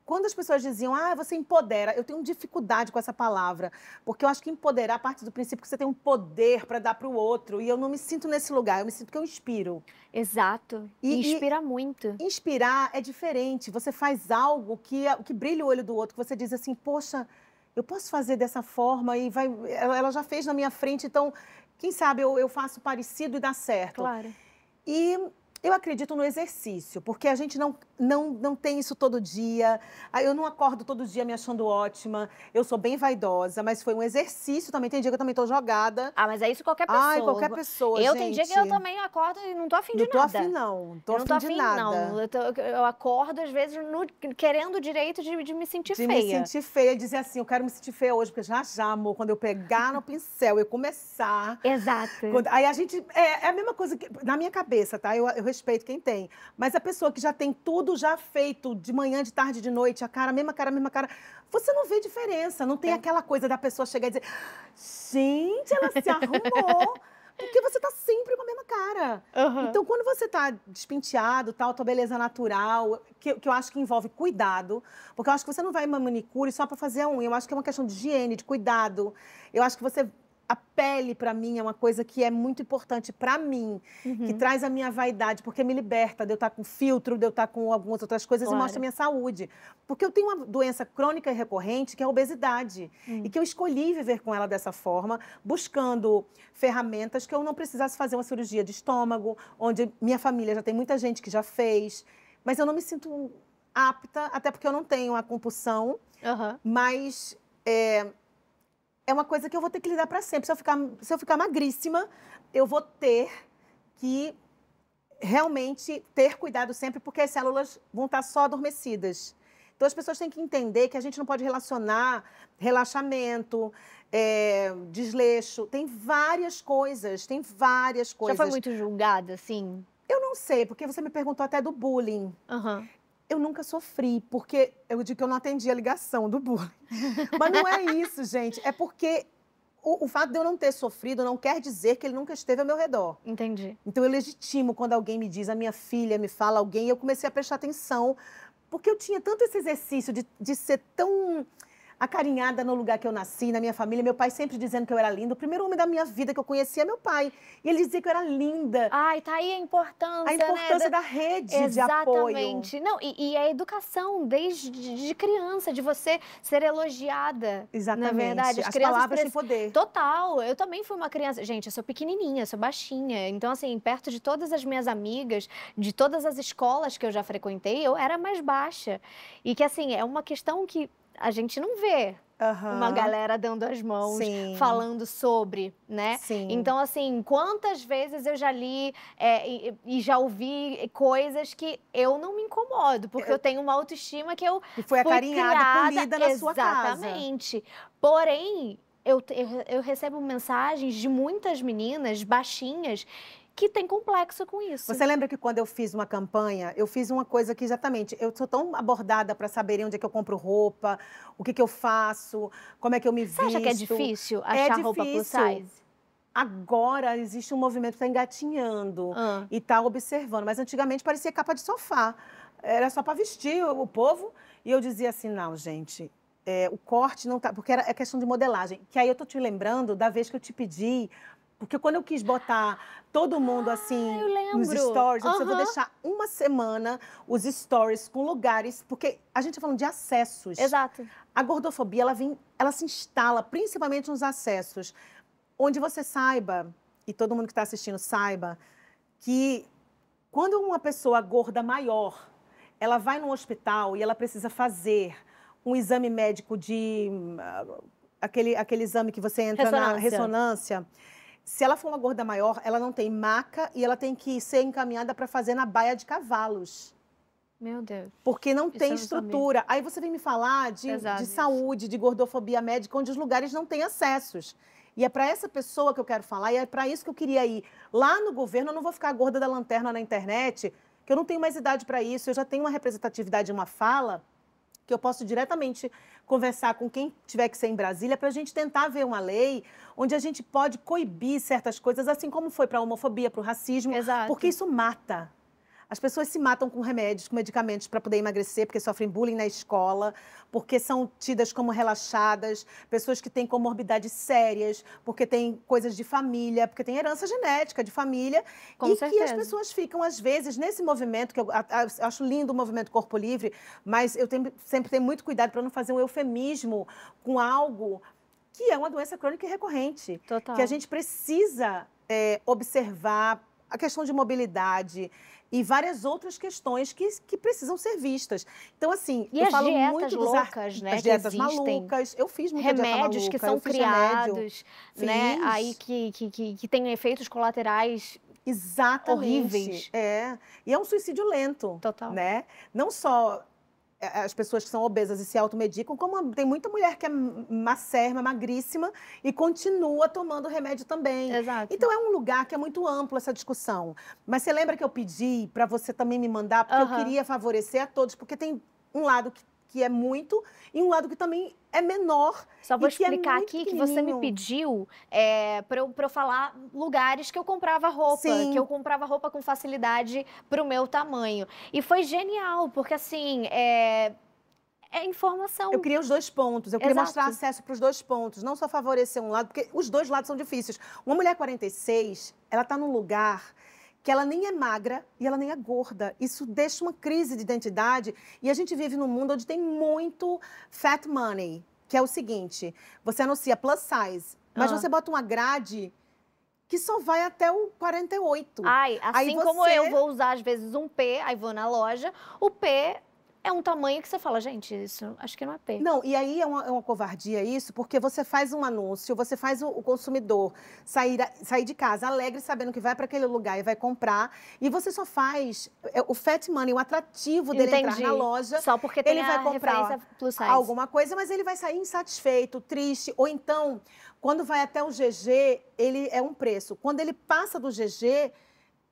quando as pessoas diziam, ah, você empodera, eu tenho dificuldade com essa palavra, porque eu acho que empoderar parte do princípio que você tem um poder para dar para o outro, e eu não me sinto nesse lugar, eu me sinto que eu inspiro. Exato. E- E, e- inspira muito. Inspirar é diferente, você faz algo que, que brilha o olho do outro, que você diz assim, poxa, eu posso fazer dessa forma e vai, ela, ela já fez na minha frente, então, quem sabe eu, eu faço parecido e dá certo. Claro. E eu acredito no exercício, porque a gente não, não, não tem isso todo dia. Ah, Eu não acordo todo dia me achando ótima. Eu sou bem vaidosa, mas foi um exercício também. Tem dia que eu também tô jogada. Ah, mas é isso qualquer pessoa. Ai, qualquer pessoa, Eu gente. tem dia que eu também acordo e não tô afim de Não tô nada. afim, não. Não tô eu não tô afim de afim, nada. não. Eu, tô- eu acordo, às vezes, no- querendo o direito de, de me sentir De feia. me sentir feia, dizer assim, eu quero me sentir feia hoje, porque já já, amor, quando eu pegar no pincel, eu começar. Exato. Quando- aí a gente. É, é a mesma coisa que. Na minha cabeça, tá? Eu, eu respeito quem tem. Mas a pessoa que já tem tudo já feito, de manhã, de tarde, de noite, a cara, a mesma cara, a mesma cara. Você não vê diferença. Não tem É. aquela coisa da pessoa chegar e dizer: gente, ela se arrumou. <laughs> Porque você tá sempre com a mesma cara. Aham. Então, quando você tá despenteado, tal, tua beleza natural, que, que eu acho que envolve cuidado, porque eu acho que você não vai em uma manicure só para fazer a unha, eu acho que é uma questão de higiene, de cuidado. Eu acho que você a pele para mim é uma coisa que é muito importante para mim, que Uhum. traz a minha vaidade, porque me liberta de eu estar com filtro, de eu estar com algumas outras coisas Claro. e mostra a minha saúde. Porque eu tenho uma doença crônica e recorrente, que é a obesidade, Hum. e que eu escolhi viver com ela dessa forma, buscando ferramentas que eu não precisasse fazer uma cirurgia de estômago, onde minha família já tem muita gente que já fez, mas eu não me sinto apta, até porque eu não tenho a compulsão, Aham. mas é, é uma coisa que eu vou ter que lidar para sempre. Se eu, ficar, se eu ficar magríssima, eu vou ter que realmente ter cuidado sempre, porque as células vão estar só adormecidas. Então as pessoas têm que entender que a gente não pode relacionar relaxamento, é, desleixo. Tem várias coisas, tem várias Já coisas. foi muito julgada, assim? Eu não sei, porque você me perguntou até do bullying. Aham. Eu nunca sofri, porque eu digo que eu não atendi a ligação do bullying. <laughs> Mas não é isso, gente. É porque o, o fato de eu não ter sofrido não quer dizer que ele nunca esteve ao meu redor. Entendi. Então eu legitimo quando alguém me diz, a minha filha me fala alguém, e eu comecei a prestar atenção, porque eu tinha tanto esse exercício de, de ser tão acarinhada no lugar que eu nasci, na minha família. Meu pai sempre dizendo que eu era linda. O primeiro homem da minha vida que eu conhecia é meu pai. E ele dizia que eu era linda. Ai, tá aí a importância, A importância né? da rede de apoio. Exatamente. Não, e, e a educação desde de criança, de você ser elogiada. Exatamente. Na verdade, as, As palavras precisam- poder. Total, eu também fui uma criança. Gente, eu sou pequenininha, sou baixinha. Então, assim, perto de todas as minhas amigas, de todas as escolas que eu já frequentei, eu era mais baixa. E que, assim, é uma questão que a gente não vê Aham. uma galera dando as mãos, Sim. falando sobre, né? Sim. Então, assim, quantas vezes eu já li é, e, e já ouvi coisas que eu não me incomodo, porque eu, tenho uma autoestima que eu E foi acarinhada, polida na sua casa. Exatamente. Porém, eu, eu, eu recebo mensagens de muitas meninas baixinhas que têm complexo com isso. Você lembra que quando eu fiz uma campanha, eu fiz uma coisa que exatamente, eu sou tão abordada para saberem onde é que eu compro roupa, o que que eu faço, como é que eu me Você visto. acha que é difícil achar roupa plus difícil. size? Agora existe um movimento que está engatinhando Ah. e está observando, mas antigamente parecia capa de sofá. Era só para vestir o, o povo e eu dizia assim, não, gente, é, o corte não tá, porque era é questão de modelagem. Que aí eu tô te lembrando da vez que eu te pedi, porque quando eu quis botar todo mundo assim Ah, eu nos stories, eu disse, eu vou deixar uma semana os stories com lugares, porque a gente tá falando de acessos. Exato. A gordofobia, ela vem, ela se instala principalmente nos acessos, onde você saiba, e todo mundo que está assistindo saiba, que quando uma pessoa gorda maior, ela vai no hospital e ela precisa fazer um exame médico de ah, aquele, aquele exame que você entra na Ressonância. Se ela for uma gorda maior, ela não tem maca e ela tem que ser encaminhada para fazer na baia de cavalos. Meu Deus. Porque não Isso tem não estrutura. Aí você vem me falar de, Pesado de saúde, de gordofobia médica, onde os lugares não têm acessos. E é para essa pessoa que eu quero falar, e é para isso que eu queria ir. Lá no governo, eu não vou ficar gorda da lanterna na internet, que eu não tenho mais idade para isso, eu já tenho uma representatividade, uma fala, que eu posso diretamente conversar com quem tiver que ser em Brasília para a gente tentar ver uma lei onde a gente pode coibir certas coisas, assim como foi para a homofobia, para o racismo, Exato. porque isso mata. As pessoas se matam com remédios, com medicamentos para poder emagrecer, porque sofrem bullying na escola, porque são tidas como relaxadas, pessoas que têm comorbidades sérias, porque têm coisas de família, porque têm herança genética de família. Com e que as certeza. pessoas ficam, às vezes, nesse movimento, que eu acho lindo o movimento Corpo Livre, mas eu tenho- sempre tenho muito cuidado para não fazer um eufemismo com algo que é uma doença crônica e recorrente Total. que a gente precisa é, observar a questão de mobilidade e várias outras questões que, que precisam ser vistas. Então, assim, E eu as falo dietas muito dos loucas, né, as dietas malucas. Eu fiz muita remédios maluca, que são criados, né? Fiz. Aí que, que, que, que tem efeitos colaterais Exatamente. horríveis. É. E é um suicídio lento. total. né? Não só as pessoas que são obesas e se automedicam, como tem muita mulher que é macerma, magríssima e continua tomando remédio também. Exato. Então é um lugar que é muito amplo essa discussão. Mas você lembra que eu pedi para você também me mandar, porque Aham. eu queria favorecer a todos, porque tem um lado que, que é muito e um lado que também é menor. Só vou é explicar muito aqui que você me pediu é, para eu, eu falar lugares que eu comprava roupa, Sim. que eu comprava roupa com facilidade pro meu tamanho. E foi genial, porque assim, é, é informação. Eu queria os dois pontos, eu queria Exato. mostrar acesso para os dois pontos, não só favorecer um lado, porque os dois lados são difíceis. Uma mulher 46, ela está num lugar que ela nem é magra e ela nem é gorda. Isso deixa uma crise de identidade e a gente vive num mundo onde tem muito fat money, que é o seguinte, você anuncia plus size, mas Ah. você bota uma grade que só vai até o 48. Ai, Aí assim como você- eu vou usar às vezes um P, aí vou na loja, o P é um tamanho que você fala, gente, isso acho que não é P. Não, e aí é uma, é uma covardia isso, porque você faz um anúncio, você faz o, o consumidor sair, sair de casa alegre, sabendo que vai para aquele lugar e vai comprar, e você só faz é, o fat money, o atrativo dele entrar Entendi. na loja, Só porque tem ele vai comprar referência plus size. alguma coisa, mas ele vai sair insatisfeito, triste, ou então, quando vai até o GG, ele é um preço. Quando ele passa do GG,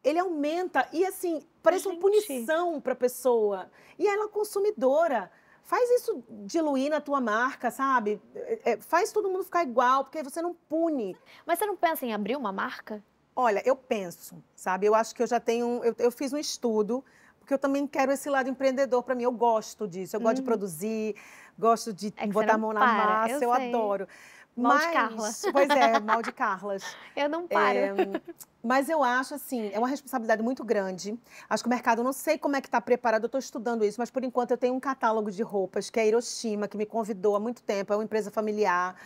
ele aumenta e assim, parece uma Gente. punição para a pessoa. E ela é consumidora. Faz isso diluir na tua marca, sabe? É, é, faz todo mundo ficar igual, porque você não pune. Mas você não pensa em abrir uma marca? Olha, eu penso, sabe? Eu acho que eu já tenho. Eu, eu fiz um estudo, porque eu também quero esse lado empreendedor para mim. Eu gosto disso. Eu gosto de Uhum. produzir, gosto de É botar a mão na para, massa, eu eu, sei. Mal de Mas- Carla. <laughs> Pois é, mal de Carlas. Eu não paro. É, mas eu acho assim, é uma responsabilidade muito grande. Acho que o mercado, não sei como é que está preparado, eu estou estudando isso, mas por enquanto eu tenho um catálogo de roupas, que é a Hiroshima, que me convidou há muito tempo, é uma empresa familiar.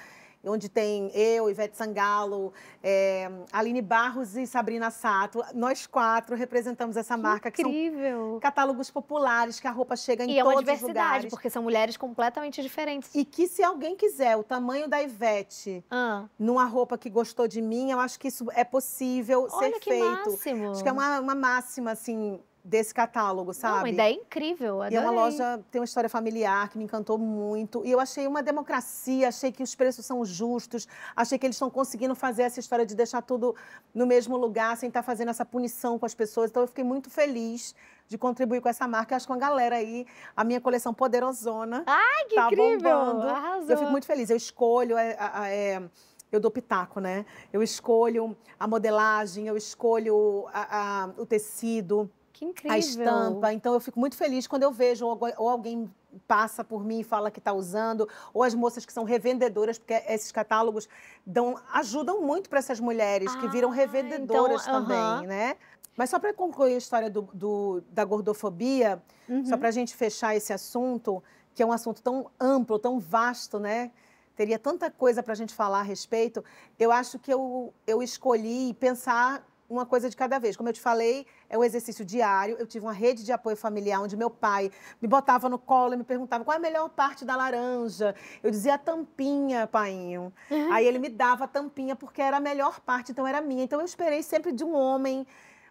Onde tem eu, Ivete Sangalo, é, Aline Barros e Sabrina Sato. Nós quatro representamos essa Que marca, que incrível. são catálogos populares, que a roupa chega em E é uma todos os diversidade, lugares. porque são mulheres completamente diferentes. E que se alguém quiser o tamanho da Ivete Ah, numa roupa que gostou de mim, eu acho que isso é possível olha ser que feito. máximo. Acho que é uma, uma máxima, assim, desse catálogo, Não, sabe? uma ideia incrível, E adorei. é uma loja, tem uma história familiar que me encantou muito. E eu achei uma democracia, achei que os preços são justos, achei que eles estão conseguindo fazer essa história de deixar tudo no mesmo lugar, sem estar fazendo essa punição com as pessoas. Então eu fiquei muito feliz de contribuir com essa marca. Eu acho que com a galera aí, a minha coleção poderosona. Ai, que tá incrível! bombando. Arrasou. Eu fico muito feliz. Eu escolho, é, é, eu dou pitaco, né? Eu escolho a modelagem, eu escolho a- a- o tecido Que incrível. a estampa. Então eu fico muito feliz quando eu vejo ou, algu- ou alguém passa por mim e fala que está usando, ou as moças que são revendedoras, porque esses catálogos dão, ajudam muito para essas mulheres que viram Ah, revendedoras então, também, aham. né? Mas só para concluir a história do, do- da gordofobia, Uhum. só para a gente fechar esse assunto, que é um assunto tão amplo, tão vasto, né? Teria tanta coisa para a gente falar a respeito. Eu acho que eu, eu escolhi pensar uma coisa de cada vez. Como eu te falei, é um exercício diário. Eu tive uma rede de apoio familiar onde meu pai me botava no colo e me perguntava qual é a melhor parte da laranja. Eu dizia a tampinha, painho. Uhum. Aí ele me dava a tampinha porque era a melhor parte, então era minha. Então eu esperei sempre de um homem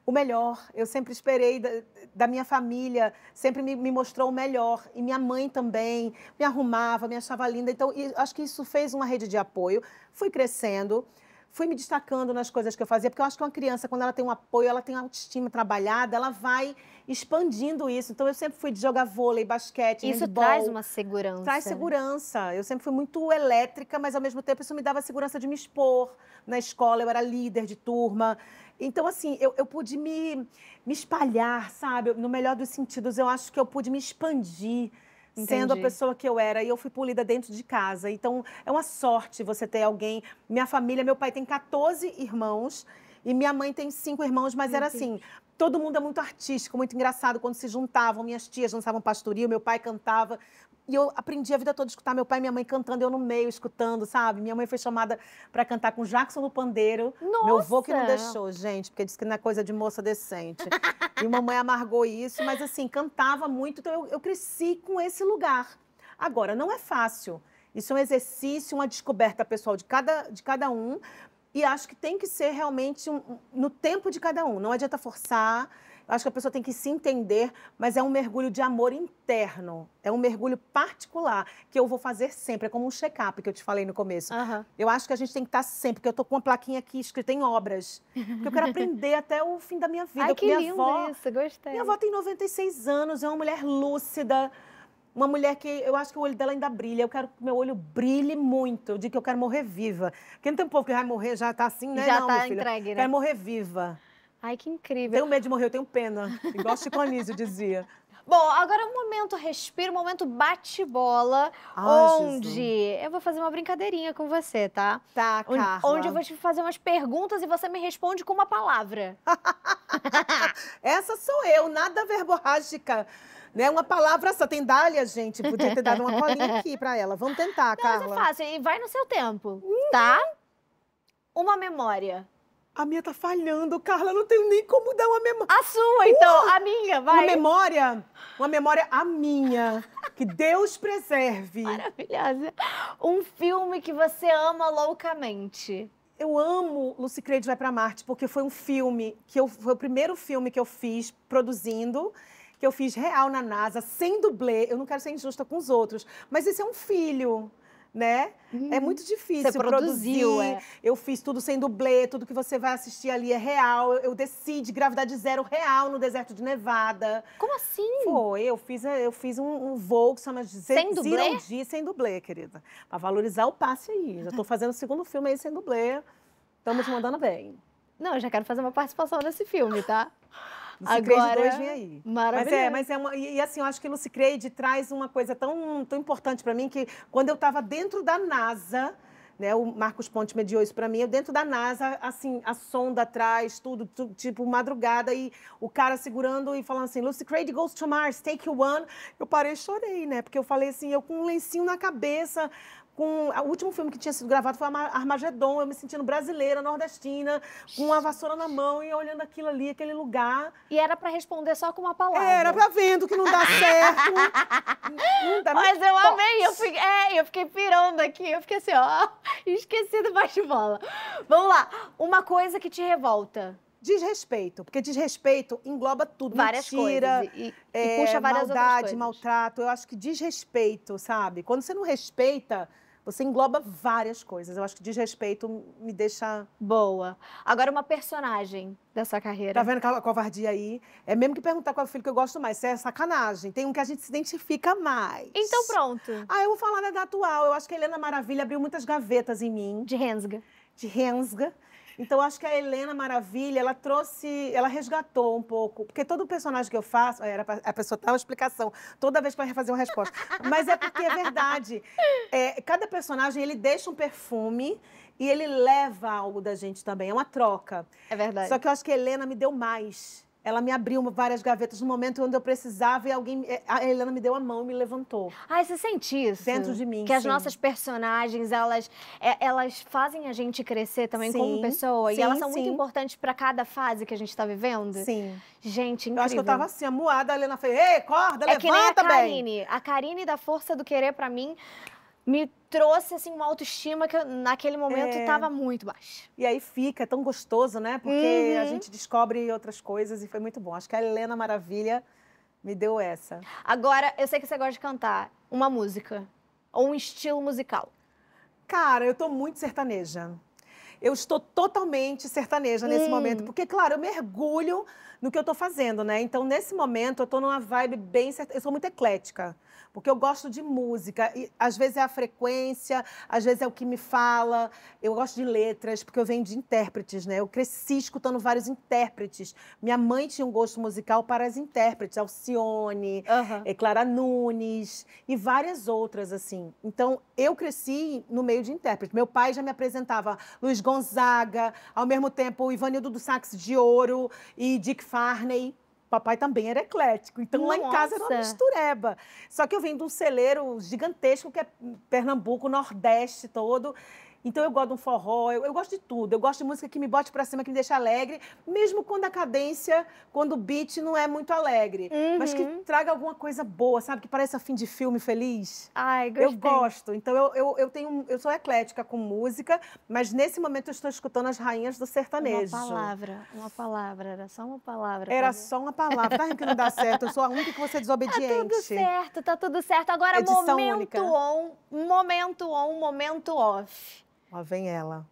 o melhor. Eu sempre esperei da, da minha família, sempre me, me mostrou o melhor. E minha mãe também me arrumava, me achava linda. Então, acho que isso fez uma rede de apoio. Fui crescendo, fui me destacando nas coisas que eu fazia, porque eu acho que uma criança, quando ela tem um apoio, ela tem autoestima trabalhada, ela vai expandindo isso. Então, eu sempre fui de jogar vôlei, basquete, Isso handball. traz uma segurança. Traz segurança. Eu sempre fui muito elétrica, mas ao mesmo tempo isso me dava segurança de me expor. Na escola eu era líder de turma. Então, assim, eu, eu pude me, me espalhar, sabe? No melhor dos sentidos, eu acho que eu pude me expandir. Sendo a Entendi. pessoa que eu era, e eu fui polida dentro de casa. Então, é uma sorte você ter alguém. Minha família, meu pai tem 14 irmãos e minha mãe tem cinco irmãos, mas Meu era assim: todo mundo é muito artístico, muito engraçado. Quando se juntavam, minhas tias dançavam pastoril, meu pai cantava. E eu aprendi a vida toda a escutar meu pai e minha mãe cantando, eu no meio escutando, sabe? Minha mãe foi chamada para cantar com Jackson no pandeiro. Nossa! Meu avô que não deixou, gente, porque disse que não é coisa de moça decente. e mamãe amargou isso, mas assim, cantava muito, então eu, eu cresci com esse lugar. Agora, não é fácil. Isso é um exercício, uma descoberta pessoal de cada, de cada um. E acho que tem que ser realmente um- um- no tempo de cada um. Não adianta forçar. Eu Acho que a pessoa tem que se entender, mas é um mergulho de amor interno. É um mergulho particular que eu vou fazer sempre. É como um check-up que eu te falei no começo. Aham. Eu acho que a gente tem que estar sempre, porque eu tô com uma plaquinha aqui escrita em obras. Porque eu quero <laughs> aprender até o fim da minha vida. Ai, que minha lindo avó, isso, gostei. minha avó tem 96 anos, é uma mulher lúcida, uma mulher que eu acho que o olho dela ainda brilha. Eu quero que meu olho brilhe muito. Eu digo que eu quero morrer viva. Porque não tem um povo que vai morrer, já tá assim, né? Já não, tá entregue, né? Quero morrer viva. Ai, que incrível. Tenho medo de morrer, eu tenho pena. Igual Chico Anísio dizia. <laughs> Bom, agora um momento respiro, um momento bate-bola, Ai, onde eu vou fazer uma brincadeirinha com você, tá? Tá, Onde, Carla. onde eu vou te fazer umas perguntas e você me responde com uma palavra. <laughs> Essa sou eu, nada verborrágica. Né? Uma palavra só. Tem dália, gente. Podia ter dado uma colinha aqui pra ela. Vamos tentar, Mas é Carla. fácil, e vai no seu tempo, tá? Uma memória. A minha tá falhando, Carla. Não tenho nem como dar uma memória. A sua, então, a minha, Uma vai. memória, uma memória a minha. Que Deus preserve. Maravilhosa. Um filme que você ama loucamente. Eu amo Lucy Creed Vai para Marte, porque foi um filme que eu, foi o primeiro filme que eu fiz produzindo, que eu fiz real na NASA, sem dublê. Eu não quero ser injusta com os outros, mas esse é um filho, né? É muito difícil Você produziu, produzir. é. Eu fiz tudo sem dublê, tudo que você vai assistir ali é real. Eu, eu desci de gravidade zero real no deserto de Nevada. Como assim? Foi, eu fiz, eu fiz um, um voo que chama de Sem dublê? Zirandi sem dublê, querida. Pra valorizar o passe aí. Já tô fazendo o segundo filme aí sem dublê. Estamos mandando bem. Não, eu já quero fazer uma participação nesse filme, tá? <gasps> <laughs> Agora, 2 vem aí. Mas Maravilhoso. é, mas é uma. E, assim, eu acho que Lucy Creed traz uma coisa tão, tão importante para mim que quando eu estava dentro da NASA, né, o Marcos Ponte mediou isso para mim, eu dentro da NASA, assim, a sonda atrás, tudo, tu- tipo madrugada e o cara segurando e falando assim, Lucy Creed goes to Mars, take one. Eu parei e chorei, né? Porque eu falei assim, eu com um lencinho na cabeça, com o último filme que tinha sido gravado foi Armagedon, eu me sentindo brasileira, nordestina, com uma vassoura na mão e olhando aquilo ali, aquele lugar. E era para responder só com uma palavra. Era para vendo que não dá certo. não dá, Mas eu amei, eu fiquei, é, eu fiquei pirando aqui, eu fiquei assim, ó, <laughs> esqueci do bate-bola. Vamos lá, uma coisa que te revolta. Desrespeito, porque desrespeito engloba tudo. Várias Mentira, coisas. E, é, e puxa várias maldade, maltrato. Eu acho que desrespeito, sabe? Quando você não respeita, você engloba várias coisas. Eu acho que desrespeito me deixa. Boa. Agora, uma personagem dessa carreira. Tá vendo a covardia aí? É mesmo que perguntar qual é o filho que eu gosto mais. Isso é sacanagem. Tem um que a gente se identifica mais. Então, pronto. Ah, eu vou falar da atual. Eu acho que a Helena Maravilha abriu muitas gavetas em mim. De Rensga. De Rensga. Então, acho que a Helena Maravilha, ela trouxe, ela resgatou um pouco, porque todo personagem que eu faço, era a pessoa tá uma explicação, toda vez que vai fazer uma resposta. Mas é porque é verdade. É, cada personagem, ele deixa um perfume e ele leva algo da gente também, é uma troca. É verdade. Só que eu acho que a Helena me deu mais. Ela me abriu várias gavetas no momento onde eu precisava e alguém. Eh, a Helena me deu a mão e me levantou. Ai, você sente isso? Dentro de mim. Que sim. as nossas personagens, elas, eh, elas fazem a gente crescer também sim, como pessoa. Sim, e elas são muito importantes para cada fase que a gente está vivendo. Sim. Gente, incrível. Eu acho que eu tava assim, amuada, a Helena fez, ei, acorda, é levanta, que nem a Karine. Bem. A Karine da Força do Querer, para mim, me trouxe assim uma autoestima que eu, naquele momento estava é. muito baixa. E aí fica é tão gostoso, né? Porque uhum. a gente descobre outras coisas e foi muito bom. Acho que a Helena Maravilha me deu essa. Agora, eu sei que você gosta de cantar uma música ou um estilo musical. Cara, eu tô muito sertaneja. Eu estou totalmente sertaneja hum. nesse momento, porque claro, eu mergulho no que eu estou fazendo, né? Então, nesse momento, eu estou numa vibe bem. Eu sou muito eclética porque eu gosto de música. E às vezes é a frequência, às vezes é o que me fala. Eu gosto de letras, porque eu venho de intérpretes, né? Eu cresci escutando vários intérpretes. Minha mãe tinha um gosto musical para as intérpretes, Alcione, uhum. Clara Nunes e várias outras, assim. Então, eu cresci no meio de intérpretes. Meu pai já me apresentava Luiz Gonzaga, ao mesmo tempo Ivanildo do Sax de Ouro e Dick Farney papai também era eclético. Então, Nossa. lá em casa era uma mistureba. Só que eu vim de um celeiro gigantesco, que é Pernambuco, Nordeste todo. Então eu gosto de um forró, eu, eu, gosto de tudo. Eu gosto de música que me bote pra cima, que me deixa alegre, mesmo quando a cadência, quando o beat não é muito alegre. Uhum. Mas que traga alguma coisa boa, sabe? Que pareça fim de filme feliz. Ai, gostei. Eu gosto. Então eu, eu, eu tenho. Eu sou eclética com música, mas nesse momento eu estou escutando as rainhas do sertanejo. Uma palavra, uma palavra, era só uma palavra. Era só uma palavra. Tá que não dá certo. Eu sou a única que você é desobediente. Tá tudo certo, tá tudo certo. Agora, Edição momento única. on, momento on, momento off. Lá vem ela.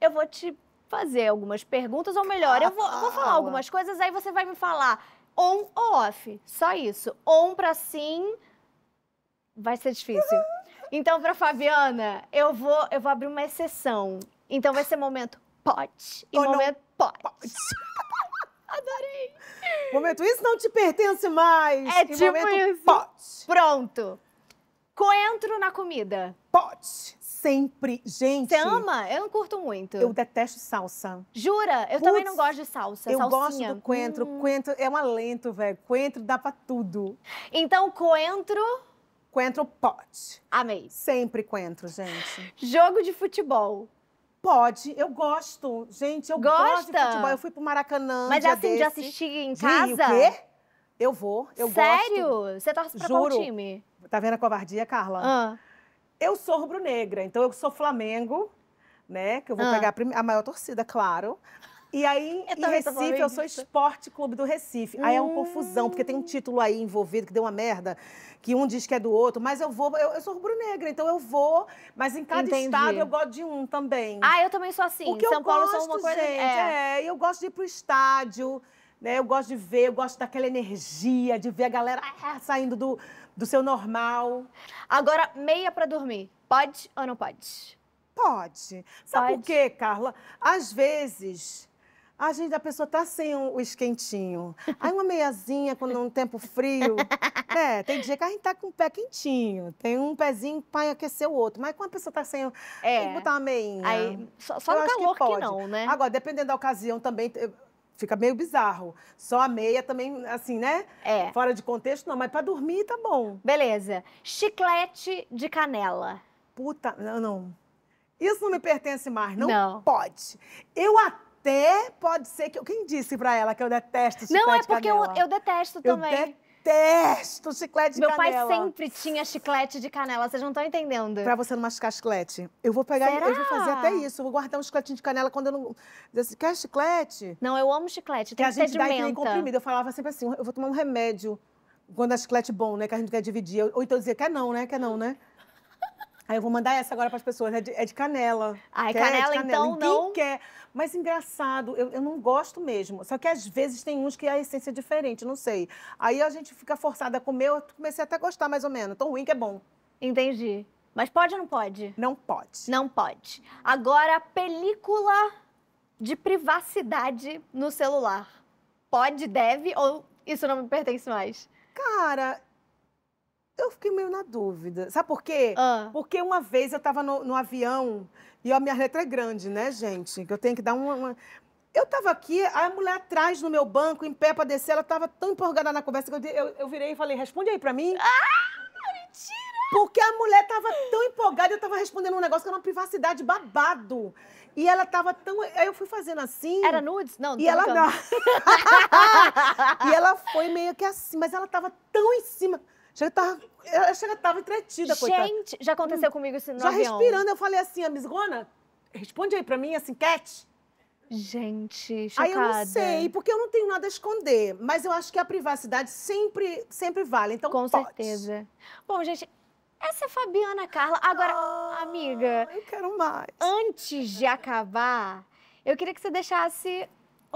Eu vou te fazer algumas perguntas, ou melhor, eu vou, vou falar algumas coisas, aí você vai me falar on ou off. Só isso. On pra sim vai ser difícil. Então, pra Fabiana, eu vou, eu vou abrir uma exceção. Então vai ser momento pode e momento não. pode. pode. <laughs> Adorei. Momento, isso não te pertence mais. É e tipo isso. Pode. Pronto. Coentro na comida. Pode sempre. Gente. Você ama? Eu não curto muito. Eu detesto salsa. Jura? Eu Puts, também não gosto de salsa. Eu salsinha. gosto do coentro. Hum. Coentro é um alento, velho. Coentro dá pra tudo. Então, coentro. Coentro pode. Amei. Sempre coentro, gente. Jogo de futebol. Pode, eu gosto. Gente, eu Gosta? gosto de futebol. Eu fui pro Maracanã. Mas é assim, desse. de assistir em casa? o quê? Eu vou, eu Sério? gosto. Sério? Você torce pra Juro. qual time? Tá vendo a covardia, Carla? Ah. Eu sou rubro-negra, então eu sou Flamengo, né? Que eu vou ah. pegar a maior torcida, claro. E aí, <laughs> eu em Recife, eu sou Esporte Clube do Recife. Hum. Aí é uma confusão, porque tem um título aí envolvido que deu uma merda, que um diz que é do outro, mas eu vou, eu, eu sou rubro-negra, então eu vou, mas em cada Entendi. estado eu gosto de um também. Ah, eu também sou assim. Porque São eu Paulo gosto, uma coisa. Gente, é. é, eu gosto de ir pro estádio, né? Eu gosto de ver, eu gosto daquela energia, de ver a galera ah, saindo do, do seu normal. Agora, meia para dormir. Pode ou não pode? Pode. Sabe pode. por quê, Carla? Às vezes, a gente, a pessoa tá sem o esquentinho. Aí uma meiazinha quando um tempo frio, né? <laughs> Tem dia que a gente tá com o pé quentinho. Tem um pezinho para aquecer o outro. Mas quando a pessoa tá sem, é. tem que botar uma meinha. Aí, só, só no calor que, que, não, né? Agora, dependendo da ocasião também, fica meio bizarro. Só a meia também, assim, né? É. Fora de contexto, não, mas pra dormir tá bom. Beleza. Chiclete de canela. Puta, não, não. Isso não me pertence mais, não, Não. pode. Eu até pode ser que. Quem disse pra ela que eu detesto chiclete Não, é porque eu, eu detesto Eu também. Detesto chiclete de Meu pai canela. sempre tinha chiclete de canela, vocês não estão entendendo. Pra você não machucar chiclete. Eu vou pegar, eu vou fazer Será? até isso. Eu vou guardar um chicletinho de canela quando eu não. Assim, quer chiclete? Não, eu amo chiclete, Que tem a que ser gente dá que menta. comprimido. Eu falava sempre assim, eu vou tomar um remédio. Quando é chiclete bom, né? Que a gente quer dividir. Ou então dizer, quer não, né? Quer não, né? Aí eu vou mandar essa agora para as pessoas. É de, é de canela. Ai, Quer? É de canela, então, Ninguém não. quer. Mas engraçado, eu, eu não gosto mesmo. Só que às vezes tem uns que a essência é diferente, não sei. Aí a gente fica forçada a comer, eu comecei até a gostar mais ou menos. Tão ruim que é bom. Entendi. Mas pode ou não pode? Não pode. Não pode. Agora, película de privacidade no celular. Pode, deve ou isso não me pertence mais? Cara, eu fiquei meio na dúvida. Sabe por quê? Ah, Porque uma vez eu estava no, no avião e a minha letra é grande, né, gente? Que eu tenho que dar uma. uma- Eu estava aqui, a mulher atrás no meu banco, em pé para descer, ela estava tão empolgada na conversa que eu, eu, eu virei e falei: responde aí para mim. Ah, mentira! Porque a mulher estava tão empolgada, eu estava respondendo um negócio que era uma privacidade babado. E ela estava tão. Aí eu fui fazendo assim. era nudes? Não, E tô ela não. <laughs> e ela foi meio que assim, mas ela estava tão em cima. Chega, tava, ela chega, tava entretida, coitada. Gente, já aconteceu comigo isso no Já avião. respirando, eu falei assim, amizgona, responde aí pra mim, assim, Cat. Gente, chocada. Aí eu não sei, porque eu não tenho nada a esconder. Mas eu acho que a privacidade sempre, sempre vale. Então, Com pode. certeza. Bom, gente, essa é Fabiana Carla. Agora, Ah, amiga, Eu quero mais. antes de acabar, eu queria que você deixasse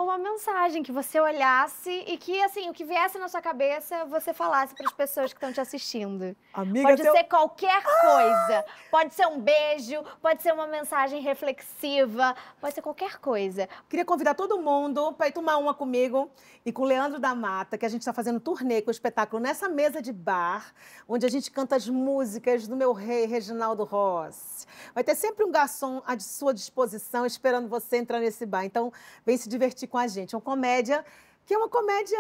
uma mensagem, que você olhasse e que, assim, o que viesse na sua cabeça, você falasse para as pessoas que estão te assistindo. Amiga, Pode teu- ser qualquer coisa. Pode ser um beijo, pode ser uma mensagem reflexiva, pode ser qualquer coisa. Queria convidar todo mundo para ir tomar uma comigo e com o Leandro da Mata, que a gente está fazendo turnê com o espetáculo nessa mesa de bar, onde a gente canta as músicas do meu rei Reginaldo Vai ter sempre um garçom à sua disposição esperando você entrar nesse bar. Então, vem se divertir com a gente. É uma comédia que é uma comédia,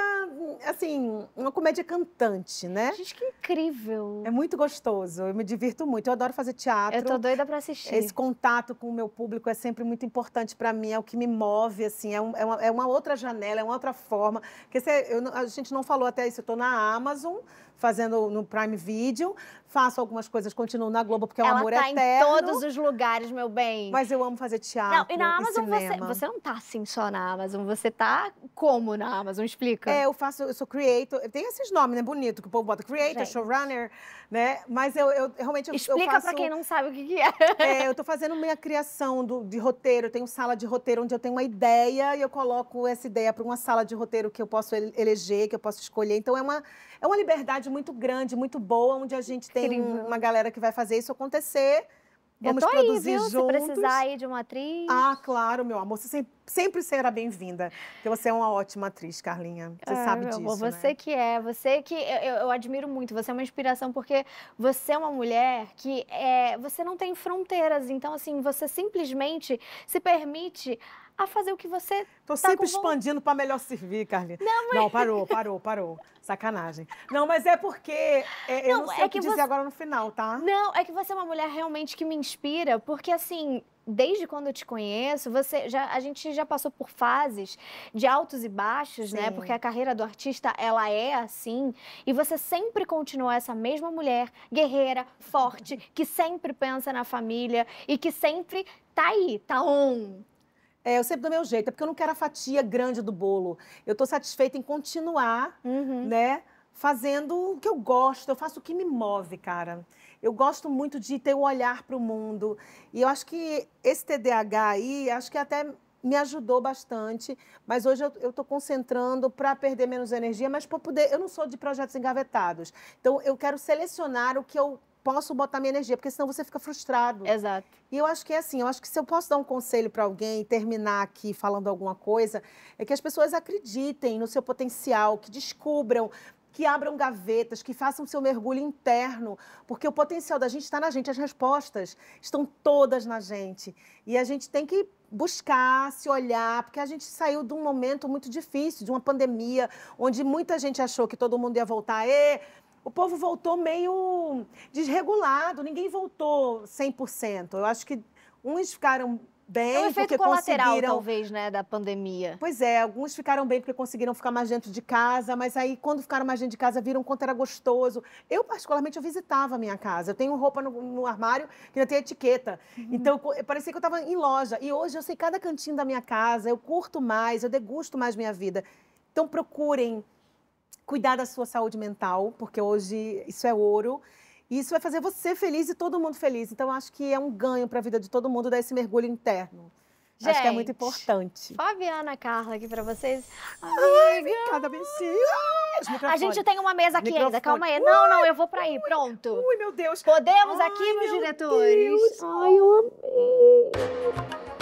assim, uma comédia cantante, né? Gente, que incrível. É muito gostoso. Eu me divirto muito. Eu adoro fazer teatro. Eu tô doida pra assistir. Esse contato com o meu público é sempre muito importante para mim, é o que me move, assim, é, um- é uma, é uma outra janela, é uma outra forma. Porque você- eu a gente não falou até isso, eu estou na Amazon, fazendo no Prime Video, faço algumas coisas, continuo na Globo, porque é um Ela amor tá eterno. em todos os lugares, meu bem. Mas eu amo fazer teatro Não, e na Amazon você, cinema. você não tá assim só na Amazon, você tá como na Amazon? Explica. É, eu faço, eu sou creator, tem esses nomes, né, bonito, que o povo bota creator, Gente. showrunner, né, mas eu, eu realmente, eu, eu Explica faço... pra quem não sabe o que, que é. É, eu estou fazendo minha criação do- de roteiro. Eu tenho sala de roteiro onde eu tenho uma ideia e eu coloco essa ideia para uma sala de roteiro que eu posso ele- eleger, que eu posso escolher. Então é uma, é uma liberdade muito grande, muito boa, onde a gente tem Incrível. uma galera que vai fazer isso acontecer. Vamos eu tô aí, produzir viu? Se juntos. precisar aí de uma atriz. Ah, claro, meu amor. Você sempre, sempre será bem-vinda. Porque você é uma ótima atriz, Carlinha. Você Ah, sabe meu disso. amor, né? você que é, você que eu, eu- eu admiro muito, você é uma inspiração porque você é uma mulher que é, você não tem fronteiras, então assim, você simplesmente se permite a fazer o que você Tô tá sempre expandindo para melhor servir, Carlinha. Não, não, <laughs> parou, parou, parou. Sacanagem. Não, mas é porque é, eu Não, não sei é o que, que dizer você- agora no final, tá? Não, é que você é uma mulher realmente que me inspira, porque assim, desde quando eu te conheço, você já a gente já passou por fases de altos e baixos, né? Sim. Porque a carreira do artista, ela é assim, e você sempre continua essa mesma mulher, guerreira, forte, que sempre pensa na família e que sempre tá aí, tá on. É, eu sempre do meu jeito, é porque eu não quero a fatia grande do bolo. Eu estou satisfeita em continuar, Uhum. né, fazendo o que eu gosto, eu faço o que me move, cara. Eu gosto muito de ter o olhar para o mundo. E eu acho que esse TDAH aí, acho que até me ajudou bastante, mas hoje eu estou concentrando para perder menos energia, mas para poder. Eu não sou de projetos engavetados. Então eu quero selecionar o que eu posso botar minha energia, porque senão você fica frustrado. Exato. E eu acho que é assim, eu acho que se eu posso dar um conselho para alguém e terminar aqui falando alguma coisa, é que as pessoas acreditem no seu potencial, que descubram que abram gavetas, que façam seu mergulho interno, porque o potencial da gente está na gente, as respostas estão todas na gente. E a gente tem que buscar, se olhar, porque a gente saiu de um momento muito difícil, de uma pandemia, onde muita gente achou que todo mundo ia voltar. E o povo voltou meio desregulado, ninguém voltou 100%. Eu acho que uns ficaram bem, é um efeito porque colateral, conseguiram... talvez, né, da pandemia. Pois é, alguns ficaram bem porque conseguiram ficar mais dentro de casa, mas aí quando ficaram mais dentro de casa viram quanto era gostoso. Eu, particularmente, eu visitava a minha casa. Eu tenho roupa no, no armário que ainda tem etiqueta. Uhum. Então, parecia que eu estava em loja. E hoje eu sei cada cantinho da minha casa, eu curto mais, eu degusto mais minha vida. Então, procurem cuidar da sua saúde mental, porque hoje isso é ouro. E isso vai fazer você feliz e todo mundo feliz. Então, acho que é um ganho para a vida de todo mundo dar esse mergulho interno. Gente, acho que é muito importante. Fabiana Carla aqui para vocês. Ai, cada beijinho. A gente tem uma mesa aqui microfone. ainda, calma aí. Não, não, eu vou para aí, pronto. Ui, meu Deus. Podemos Ai, aqui, meus meu diretores? Deus. Ai, eu amei.